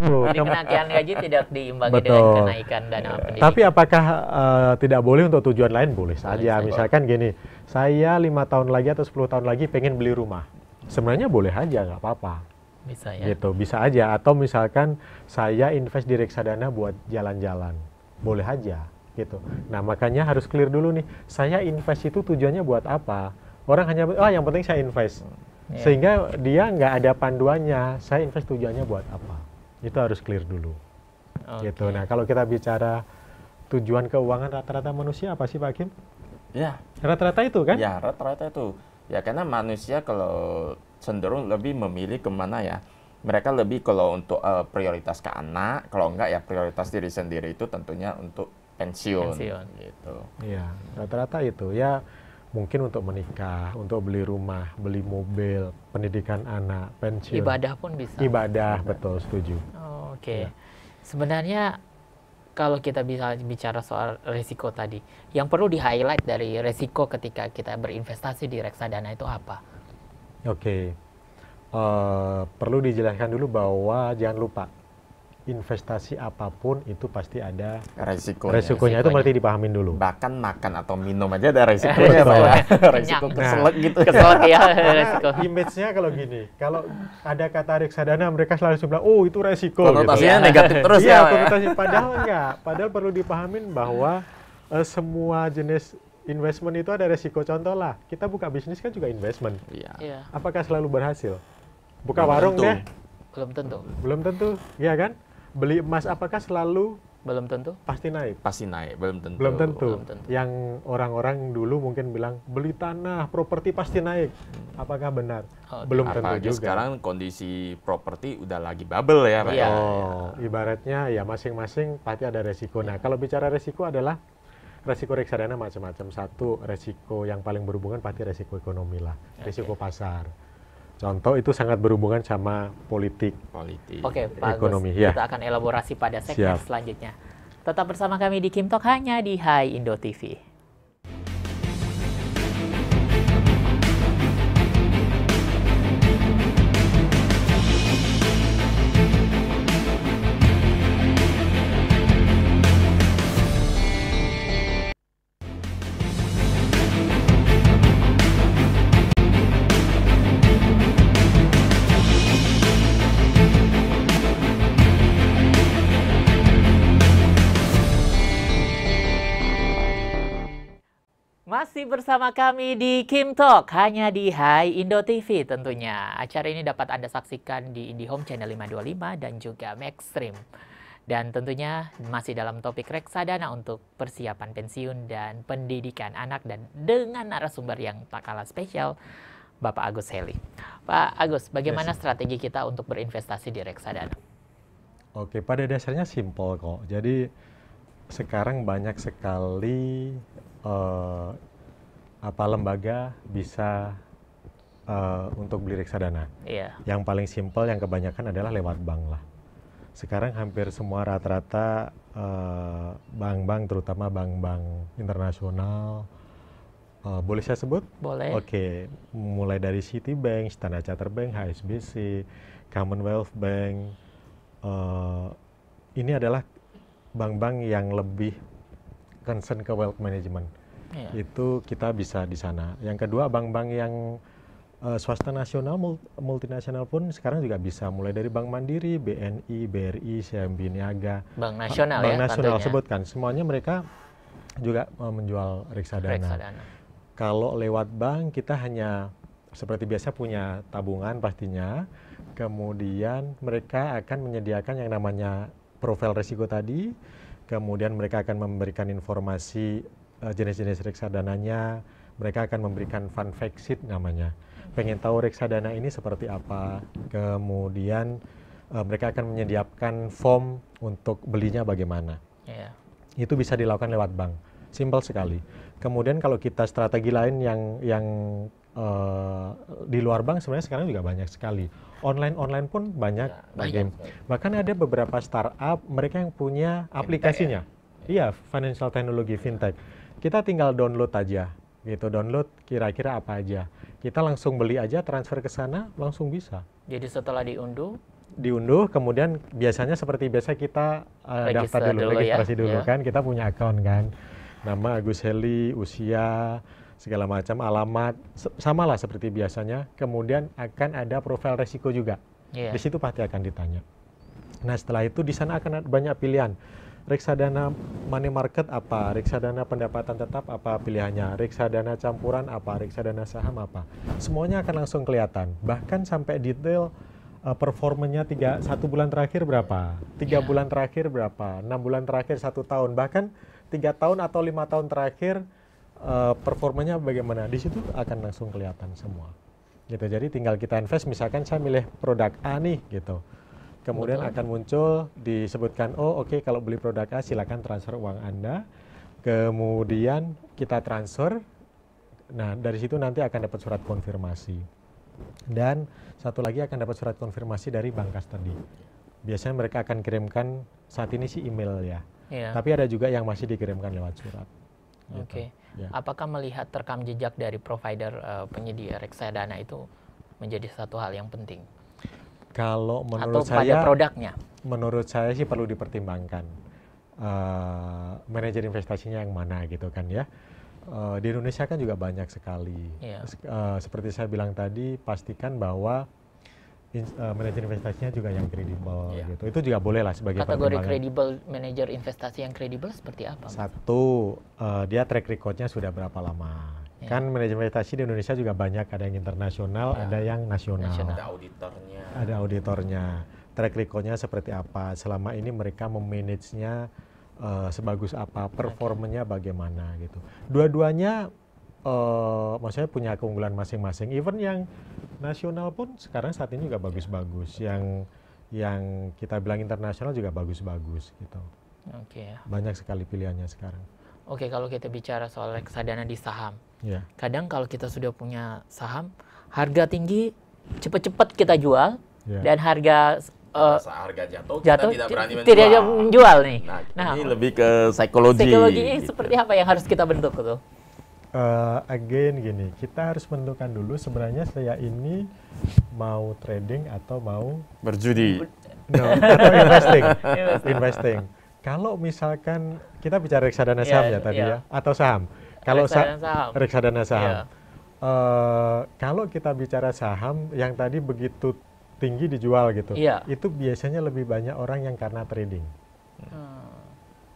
Jadi kenaikan gaji tidak diimbangi Betul. dengan kenaikan dana pendidikan. Tapi apakah eh, tidak boleh untuk tujuan lain? Boleh saja. saja. Misalkan gini, saya lima tahun lagi atau 10 tahun lagi pengen beli rumah. Sebenarnya boleh aja, nggak apa-apa. Bisa ya. Gitu, bisa aja. Atau misalkan saya invest di reksadana buat jalan-jalan. Boleh aja. Gitu. Nah makanya harus clear dulu nih, saya invest itu tujuannya buat apa? Orang hanya, oh yang penting saya invest. Iya. Sehingga dia nggak ada panduannya, saya invest tujuannya buat apa? Itu harus clear dulu. Oke. gitu. Nah, kalau kita bicara tujuan keuangan rata-rata manusia apa sih Pak Kim? ya, Rata-rata itu kan? ya rata-rata itu. Ya karena manusia kalau cenderung lebih memilih ke mana ya. Mereka lebih kalau untuk eh, prioritas ke anak, kalau enggak ya prioritas diri sendiri itu tentunya untuk pensiun. Pensiun. Gitu. Iya, rata-rata itu. Ya mungkin untuk menikah, untuk beli rumah, beli mobil, pendidikan anak, pensiun. Ibadah pun bisa. Ibadah, betul, setuju. Oh, Oke. Ya. Sebenarnya kalau kita bisa bicara soal resiko tadi, yang perlu di-highlight dari resiko ketika kita berinvestasi di reksadana itu apa? Oke, Eh, perlu dijelaskan dulu bahwa jangan lupa investasi apa pun itu pasti ada Resikonya. resikonya itu berarti dipahamin dulu. Bahkan makan atau minum aja ada resikonya, Pak ya. Resiko keselak gitu. Keselak ya (laughs) resiko. Image-nya kalau gini, kalau ada kata reksadana mereka selalu bilang, oh itu resiko. Konotasinya gitu. negatif terus Iya, ya, Pak ya. konotasi. Padahal enggak. Padahal perlu dipahamin bahwa eh, semua jenis investment itu ada resiko. Contoh lah, kita buka bisnis kan juga investment. Iya. Iya, Apakah selalu berhasil? Buka Belum warung tentu. deh, belum tentu. belum tentu, ya kan? Beli emas apakah selalu Belum tentu. pasti naik? Pasti naik, belum tentu. Belum tentu. Belum tentu. Yang orang-orang dulu mungkin bilang beli tanah, properti pasti naik. Apakah benar? Oh, Belum tentu Apalagi juga. sekarang kondisi properti udah lagi bubble ya, Pak. Iya. Oh, ibaratnya ya masing-masing pasti ada resiko. Nah, kalau bicara resiko adalah resiko reksadana macam-macam. Satu, resiko yang paling berhubungan pasti resiko ekonomi lah, resiko pasar. Contoh itu sangat berhubungan sama politik. Politik. Oke, Pak Ekonomi, Agus. ya. Kita akan elaborasi pada segmen Siap. selanjutnya. Tetap bersama kami di Kim Talk hanya di Hai Indo TV. Masih bersama kami di Kim Talk, hanya di Hai Indo TV tentunya. Acara ini dapat Anda saksikan di IndiHome Channel 525 dan juga Maxstream. Dan tentunya masih dalam topik reksadana untuk persiapan pensiun dan pendidikan anak dan dengan narasumber yang tak kalah spesial, Bapak Agus Heli. Pak Agus, bagaimana Yes. strategi kita untuk berinvestasi di reksadana? Oke, pada dasarnya simpel kok. Jadi sekarang banyak sekali eh, apa lembaga bisa eh, untuk beli reksadana. Iya, Yang paling simpel yang kebanyakan adalah lewat bank lah. Sekarang hampir semua rata-rata eh, bank-bank, terutama bank-bank internasional, eh, boleh saya sebut? boleh. Oke, mulai dari Citibank, Standard Chartered Bank, HSBC, Commonwealth Bank, eh, ini adalah bank-bank yang lebih concern ke wealth management. Iya. Itu kita bisa di sana. Yang kedua, bank-bank yang eh, swasta nasional, mul- multinasional pun sekarang juga bisa. Mulai dari Bank Mandiri, BNI, BRI, CIMB Niaga, Bank nasional Bank ya nasional tentunya. sebutkan. Semuanya mereka juga eh, menjual reksadana. reksadana. Kalau lewat bank kita hanya seperti biasa punya tabungan pastinya. Kemudian mereka akan menyediakan yang namanya profil risiko tadi. Kemudian mereka akan memberikan informasi jenis-jenis reksadananya. Mereka akan memberikan fund fact sheet namanya. Pengen tahu reksadana ini seperti apa. Kemudian eh, mereka akan menyediakan form untuk belinya bagaimana Iya. itu bisa dilakukan lewat bank. Simpel sekali. Kemudian kalau kita strategi lain yang yang eh, di luar bank sebenarnya sekarang juga banyak sekali. Online online pun banyak. banyak. Bagi- Bahkan ada beberapa startup mereka yang punya aplikasinya. Iya, financial technology fintech. Kita tinggal download aja, gitu. Download kira-kira apa aja. Kita langsung beli aja, transfer ke sana, langsung bisa. Jadi setelah diunduh, diunduh kemudian biasanya seperti biasa kita uh, Register daftar dulu, dulu ya, registrasi dulu ya. kan. Kita punya account kan. Nama Agus Heli usia segala macam alamat sama lah seperti biasanya. Kemudian akan ada profil resiko juga. Iya. di situ pasti akan ditanya. Nah setelah itu di sana akan ada banyak pilihan reksadana money market apa? Reksadana pendapatan tetap apa pilihannya? Reksadana campuran apa? Reksadana saham apa? Semuanya akan langsung kelihatan. Bahkan sampai detail eh, performanya tiga satu bulan terakhir berapa? Tiga Ya. bulan terakhir berapa? Enam bulan terakhir satu tahun. Bahkan tiga tahun atau lima tahun terakhir eh, performanya bagaimana? Di situ akan langsung kelihatan semua. Gitu. Jadi tinggal kita invest. Misalkan saya milih produk A nih gitu kemudian Betul. akan muncul disebutkan oh oke kalau beli produk A silakan transfer uang anda kemudian kita transfer Nah, dari situ nanti akan dapat surat konfirmasi. Dan satu lagi akan dapat surat konfirmasi dari bank custody. Biasanya mereka akan kirimkan saat ini sih email ya. Iya. Tapi ada juga yang masih dikirimkan lewat surat. Gitu. Oke. Ya. Apakah melihat rekam jejak dari provider eh, penyedia reksadana itu menjadi satu hal yang penting? Kalau Atau menurut pada saya, produknya? menurut saya sih perlu dipertimbangkan eh, manajer investasinya yang mana gitu kan ya. Eh, di Indonesia kan juga banyak sekali. Iya. Sek- eh, seperti saya bilang tadi, pastikan bahwa in- eh, manajer investasinya juga yang kredibel Iya. gitu. Itu juga boleh lah sebagai Kategori kredibel manajer investasi yang kredibel seperti apa? Satu, eh, dia track recordnya sudah berapa lama? Iya. Kan manajemen investasi di Indonesia juga banyak, ada yang internasional, Ya. ada yang nasional. Nasional. Ada auditornya. Ada auditornya. Track recordnya seperti apa? Selama ini mereka memanage-nya eh, sebagus apa? Performanya bagaimana gitu. Dua-duanya eh, maksudnya punya keunggulan masing-masing. Even yang nasional pun sekarang saat ini juga bagus-bagus. Yang yang kita bilang internasional juga bagus-bagus gitu. Oke ya. Banyak sekali pilihannya sekarang. Oke, kalau kita bicara soal reksadana di saham, Ya. kadang kalau kita sudah punya saham, harga tinggi cepat-cepat kita jual Ya. dan harga eh, Saat harga jatuh, jatuh kita tidak berani ti- tidak menjual. menjual nih. Nah, Nah, ini lebih ke psikologi. Psikologi gitu. seperti apa yang harus kita bentuk tuh? Eh, again gini, kita harus menentukan dulu sebenarnya saya ini mau trading atau mau Berjudi. no, atau investing. (laughs) Investing. Kalau misalkan kita bicara reksadana Iya, saham ya tadi iya. ya atau saham. Kalau sa- Reksadana saham. reksadana saham. Iya. Eh, kalau kita bicara saham yang tadi begitu tinggi dijual gitu, Iya. itu biasanya lebih banyak orang yang karena trading. Hmm,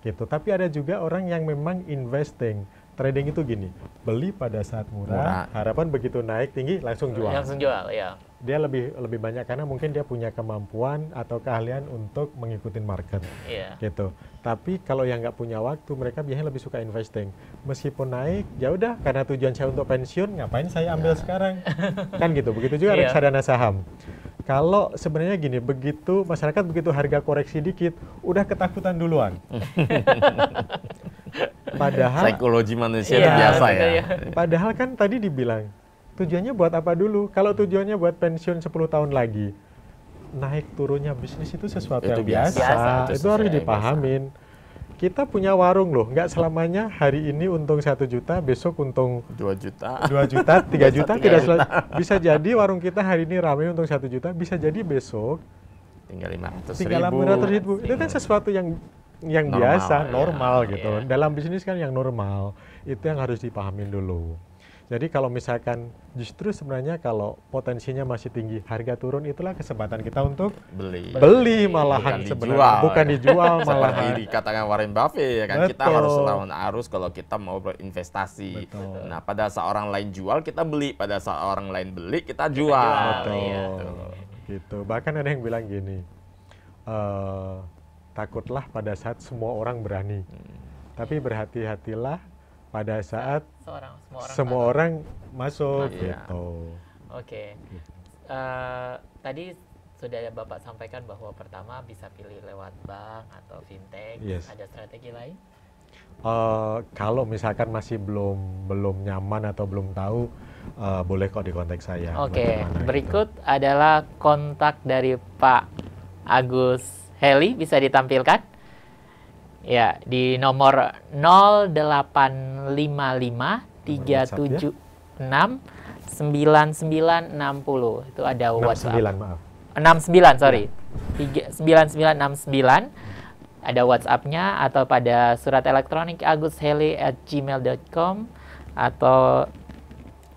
gitu. Tapi ada juga orang yang memang investing. Trading itu gini, beli pada saat murah, Murah. harapan begitu naik tinggi langsung jual. Langsung jual, ya. Dia lebih lebih banyak karena mungkin dia punya kemampuan atau keahlian untuk mengikuti market Iya. gitu. Tapi kalau yang nggak punya waktu, mereka biasanya lebih suka investing. Meskipun naik, ya udah karena tujuan saya untuk pensiun, ngapain saya ambil sekarang? (laughs) kan gitu. Begitu juga Iya. reksadana saham. Kalau sebenarnya gini, begitu masyarakat begitu harga koreksi dikit, udah ketakutan duluan. (laughs) Padahal Psikologi manusia Iya, itu biasa ya. ya. Padahal kan tadi dibilang tujuannya buat apa dulu? Kalau tujuannya buat pensiun 10 tahun lagi, naik turunnya bisnis itu sesuatu Itu yang biasa. biasa. Biasa. Itu, Itu harus dipahamin. Kita punya warung loh, nggak selamanya hari ini untung satu juta, besok untung 2 juta. 2 juta, (laughs) 3 juta, Tiga tidak juta. sel- (laughs) bisa jadi warung kita hari ini ramai untung satu juta, bisa jadi besok Tinggal 500 tinggal ribu. 500 ribu. Itu kan sesuatu yang yang Normal, biasa, ya. normal gitu. Iya. Dalam bisnis kan yang normal. Itu yang harus dipahamin dulu. Jadi kalau misalkan justru sebenarnya kalau potensinya masih tinggi, harga turun itulah kesempatan kita untuk beli. beli malahan Bukan sebenarnya, dijual. bukan dijual Seperti malahan. dikatakan Warren Buffett ya kan kita Betul. harus lawan arus kalau kita mau berinvestasi. Betul. Nah, pada saat orang lain jual kita beli, pada saat orang lain beli kita jual. Betul. iya. Gitu. Bahkan ada yang bilang gini, eh, takutlah pada saat semua orang berani, Hmm. tapi berhati-hatilah pada saat Seorang, semua orang. semua tahu. orang masuk Iya. gitu. Oke. Eh, tadi sudah ada Bapak sampaikan bahwa pertama bisa pilih lewat bank atau fintech. Yes. Ada strategi lain? Eh, kalau misalkan masih belum belum nyaman atau belum tahu, eh, boleh kok di kontak saya. Oke, bagaimana gitu. berikut adalah kontak dari Pak Agus Heli bisa ditampilkan. Ya, di nomor 0855 376 9960. Itu ada WhatsApp. 69 maaf. 69 sorry Tiga- 9969 ada WhatsApp-nya atau pada surat elektronik agusheli at gmail.com atau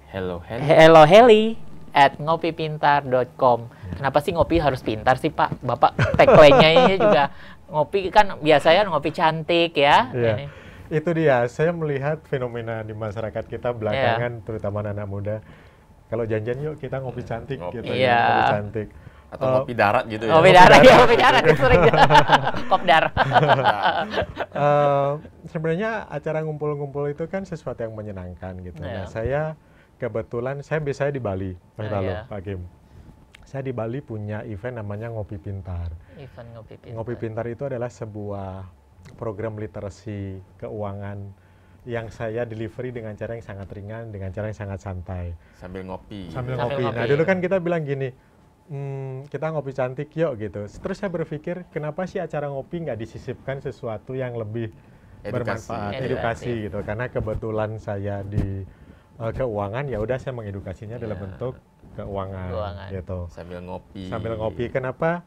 Hello, hello. hello heli at ngopipintar.com kenapa sih ngopi harus pintar sih pak bapak tagline-nya ini juga ngopi kan biasanya ngopi cantik ya Iya. Ini. Itu dia, saya melihat fenomena di masyarakat kita belakangan, Iya. terutama anak muda. Kalau janjian yuk kita ngopi cantik Ngopi. gitu Iya. ya, ngopi cantik. Atau Eh, kopi darat gitu ya. ngopi darah ya ngopi darah sering kopdar Eh, sebenarnya acara ngumpul-ngumpul itu kan sesuatu yang menyenangkan gitu. Iya. Nah, saya kebetulan saya biasanya di Bali, Mas Talo, iya. Pak Kim. Saya di Bali punya event namanya Ngopi Pintar. event ngopi pintar Ngopi Pintar itu adalah sebuah program literasi keuangan yang saya delivery dengan cara yang sangat ringan, dengan cara yang sangat santai. Sambil ngopi. Sambil Sambil ngopi. Nah, dulu kan kita bilang gini, "Hmm, kita ngopi cantik yuk gitu. Terus saya berpikir, kenapa sih acara ngopi nggak disisipkan sesuatu yang lebih Edukasi. bermanfaat, Edukasi. edukasi gitu. Karena kebetulan saya di eh, keuangan, ya udah saya mengedukasinya dalam Iya. bentuk keuangan, Keuangan. gitu. Sambil ngopi. Sambil ngopi. Kenapa?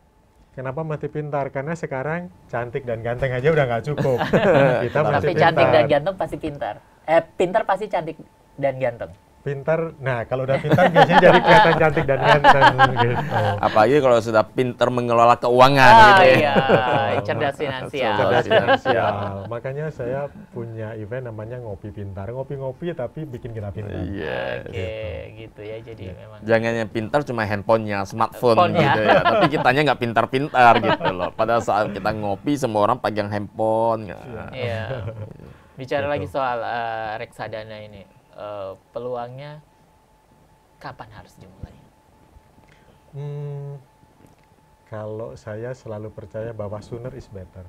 Kenapa mesti pintar? Karena sekarang cantik dan ganteng aja udah nggak cukup. (laughs) kita mesti Tapi cantik dan ganteng pasti pintar. Eh, pintar pasti cantik dan ganteng. Pintar. Nah, kalau udah pintar biasanya jadi kelihatan cantik dan ganteng gitu. Apalagi kalau sudah pintar mengelola keuangan Ah, gitu ya. iya, cerdas finansial. cerdas finansial. Makanya saya punya event namanya ngopi pintar. Ngopi-ngopi tapi bikin kita pintar. Iya. Oke, gitu ya. Jadi memang Jangan yang pintar cuma handphonenya, smartphone Phone ya. gitu ya. Tapi kitanya nggak pintar-pintar gitu loh. Pada saat kita ngopi semua orang pegang handphone. Nah, Iya. Bicara Gitu. lagi soal eh, reksadana ini, eh, peluangnya kapan harus dimulai? Hmm, kalau saya selalu percaya bahwa sooner is better.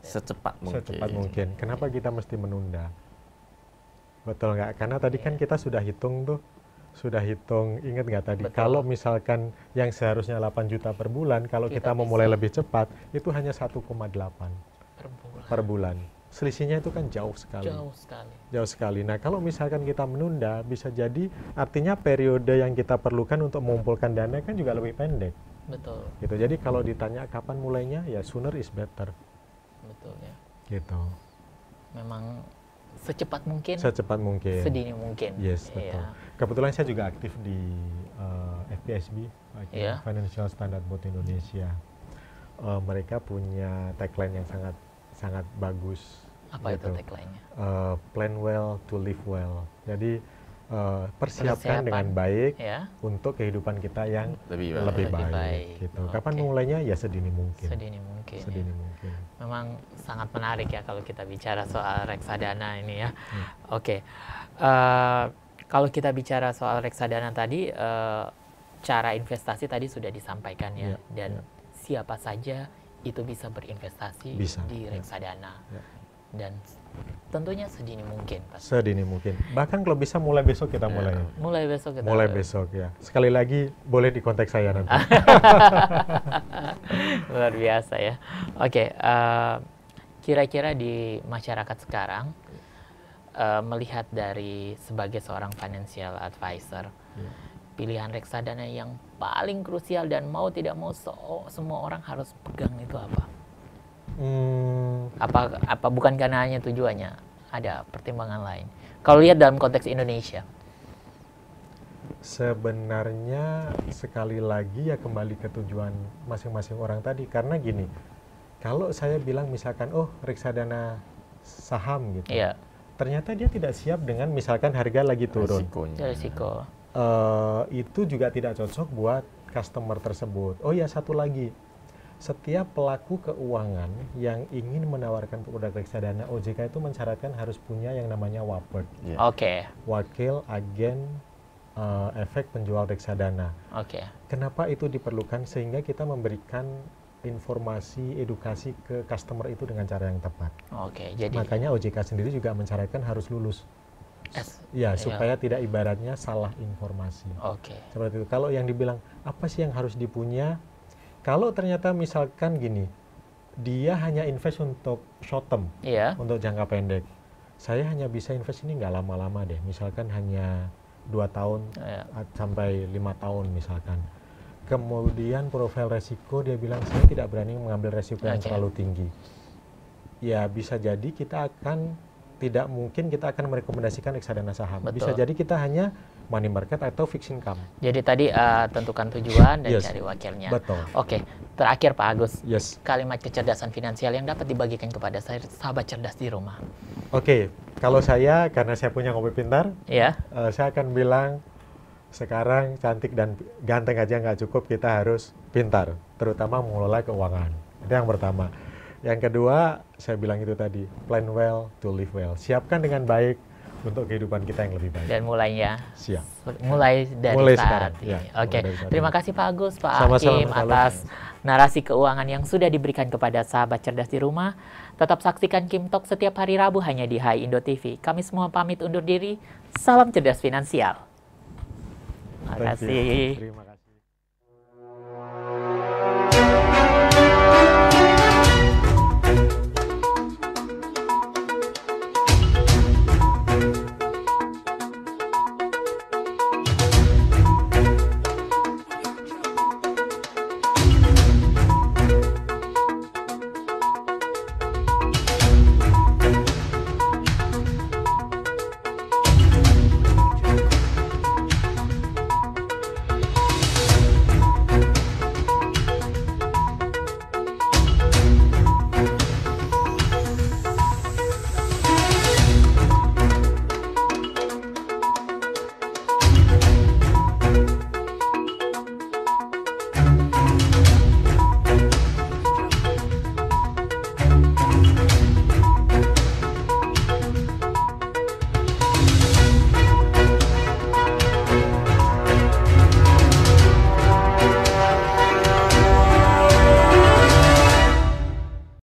Secepat mungkin. Secepat mungkin. Kenapa kita mesti menunda? Betul nggak? Karena tadi kan kita sudah hitung tuh, sudah hitung, ingat nggak tadi? Betul. Kalau misalkan yang seharusnya 8 juta per bulan, kalau Kita kita, memulai bisa. lebih cepat, itu hanya 1,8 Per bulan. per bulan. Selisihnya itu kan jauh sekali. Jauh sekali. Jauh sekali. Nah, kalau misalkan kita menunda, bisa jadi artinya periode yang kita perlukan untuk mengumpulkan dana kan juga lebih pendek. Betul, Gitu. Jadi kalau ditanya kapan mulainya, ya sooner is better. betul ya. Gitu. Memang secepat mungkin, Secepat mungkin. sedini mungkin. Yes, Iya. betul. Kebetulan saya juga aktif di eh, FPSB, Iya. Financial Standard Board Indonesia. Eh, mereka punya tagline yang sangat sangat bagus. Apa itu gitu. tagline-nya? Eh, plan well to live well. Jadi eh, persiapkan Persiapan. dengan baik Ya, untuk kehidupan kita yang Lebih lebih, Lebih baik. baik. Gitu. Kapan Oke. mulainya? Ya sedini mungkin. sedini mungkin. ya. Sedini mungkin. Memang sangat menarik ya kalau kita bicara soal reksadana ini ya. Hmm. Oke, Eh, kalau kita bicara soal reksadana tadi, eh, cara investasi tadi sudah disampaikan ya, Iya, dan iya. siapa saja itu bisa berinvestasi Bisa, di iya. reksadana, Iya. dan tentunya sedini mungkin. Pak. Sedini mungkin. Bahkan kalau bisa mulai besok kita Iya. mulai. Mulai besok kita Mulai besok ya. Sekali lagi boleh di kontak saya nanti. (laughs) luar biasa ya. Oke, eh, kira-kira di masyarakat sekarang eh, melihat dari sebagai seorang financial advisor, Iya. pilihan reksadana yang paling krusial dan mau tidak mau so- semua orang harus pegang itu apa? Hmm, Apa apa bukan karena hanya tujuannya, ada pertimbangan lain. Kalau lihat dalam konteks Indonesia, sebenarnya sekali lagi ya kembali ke tujuan masing-masing orang tadi karena gini kalau saya bilang misalkan oh reksadana saham gitu ya ternyata dia tidak siap dengan misalkan harga lagi turun Risikonya. risiko. Eh, itu juga tidak cocok buat customer tersebut oh ya satu lagi setiap pelaku keuangan yang ingin menawarkan produk reksadana OJK itu mensyaratkan harus punya yang namanya WAPER Iya. Oke, wakil agen eh, efek penjual reksadana oke, Kenapa itu diperlukan? Sehingga kita memberikan informasi, edukasi ke customer itu dengan cara yang tepat. oke. Jadi Makanya OJK sendiri juga mensyaratkan harus lulus. S- Ya, Iya. supaya tidak ibaratnya salah informasi. Oke, Seperti itu. Kalau yang dibilang apa sih yang harus dipunya? Kalau ternyata misalkan gini, dia hanya invest untuk short term, iya, untuk jangka pendek. Saya hanya bisa invest ini nggak lama-lama deh. Misalkan hanya dua tahun iya. a- sampai lima tahun misalkan. Kemudian profil resiko dia bilang saya tidak berani mengambil resiko yang Oke. terlalu tinggi. Ya bisa jadi kita akan tidak mungkin kita akan merekomendasikan reksadana saham. Bisa Betul. jadi kita hanya money market atau fixed income. Jadi tadi eh, tentukan tujuan dan Yes. cari wakilnya. Betul. Oke, terakhir Pak Agus, Yes. kalimat kecerdasan finansial yang dapat dibagikan kepada saya sahabat cerdas di rumah. Oke, kalau saya karena saya punya ngopi pintar, Ya, eh, saya akan bilang sekarang cantik dan ganteng aja nggak cukup, kita harus pintar, terutama mengelola keuangan. Itu yang pertama. Yang kedua, saya bilang itu tadi, plan well to live well. Siapkan dengan baik untuk kehidupan kita yang lebih baik. Dan mulainya Siap. mulai dari Mulai saat sekarang, ini. ya, Oke, saat terima kasih Pak Agus, Pak Sama-sama, Hakim Pak Agus. atas narasi keuangan yang sudah diberikan kepada sahabat cerdas di rumah. Tetap saksikan Kim Talk setiap hari Rabu hanya di Hai Indo TV. Kami semua pamit undur diri. Salam cerdas finansial. Kasih. Terima kasih.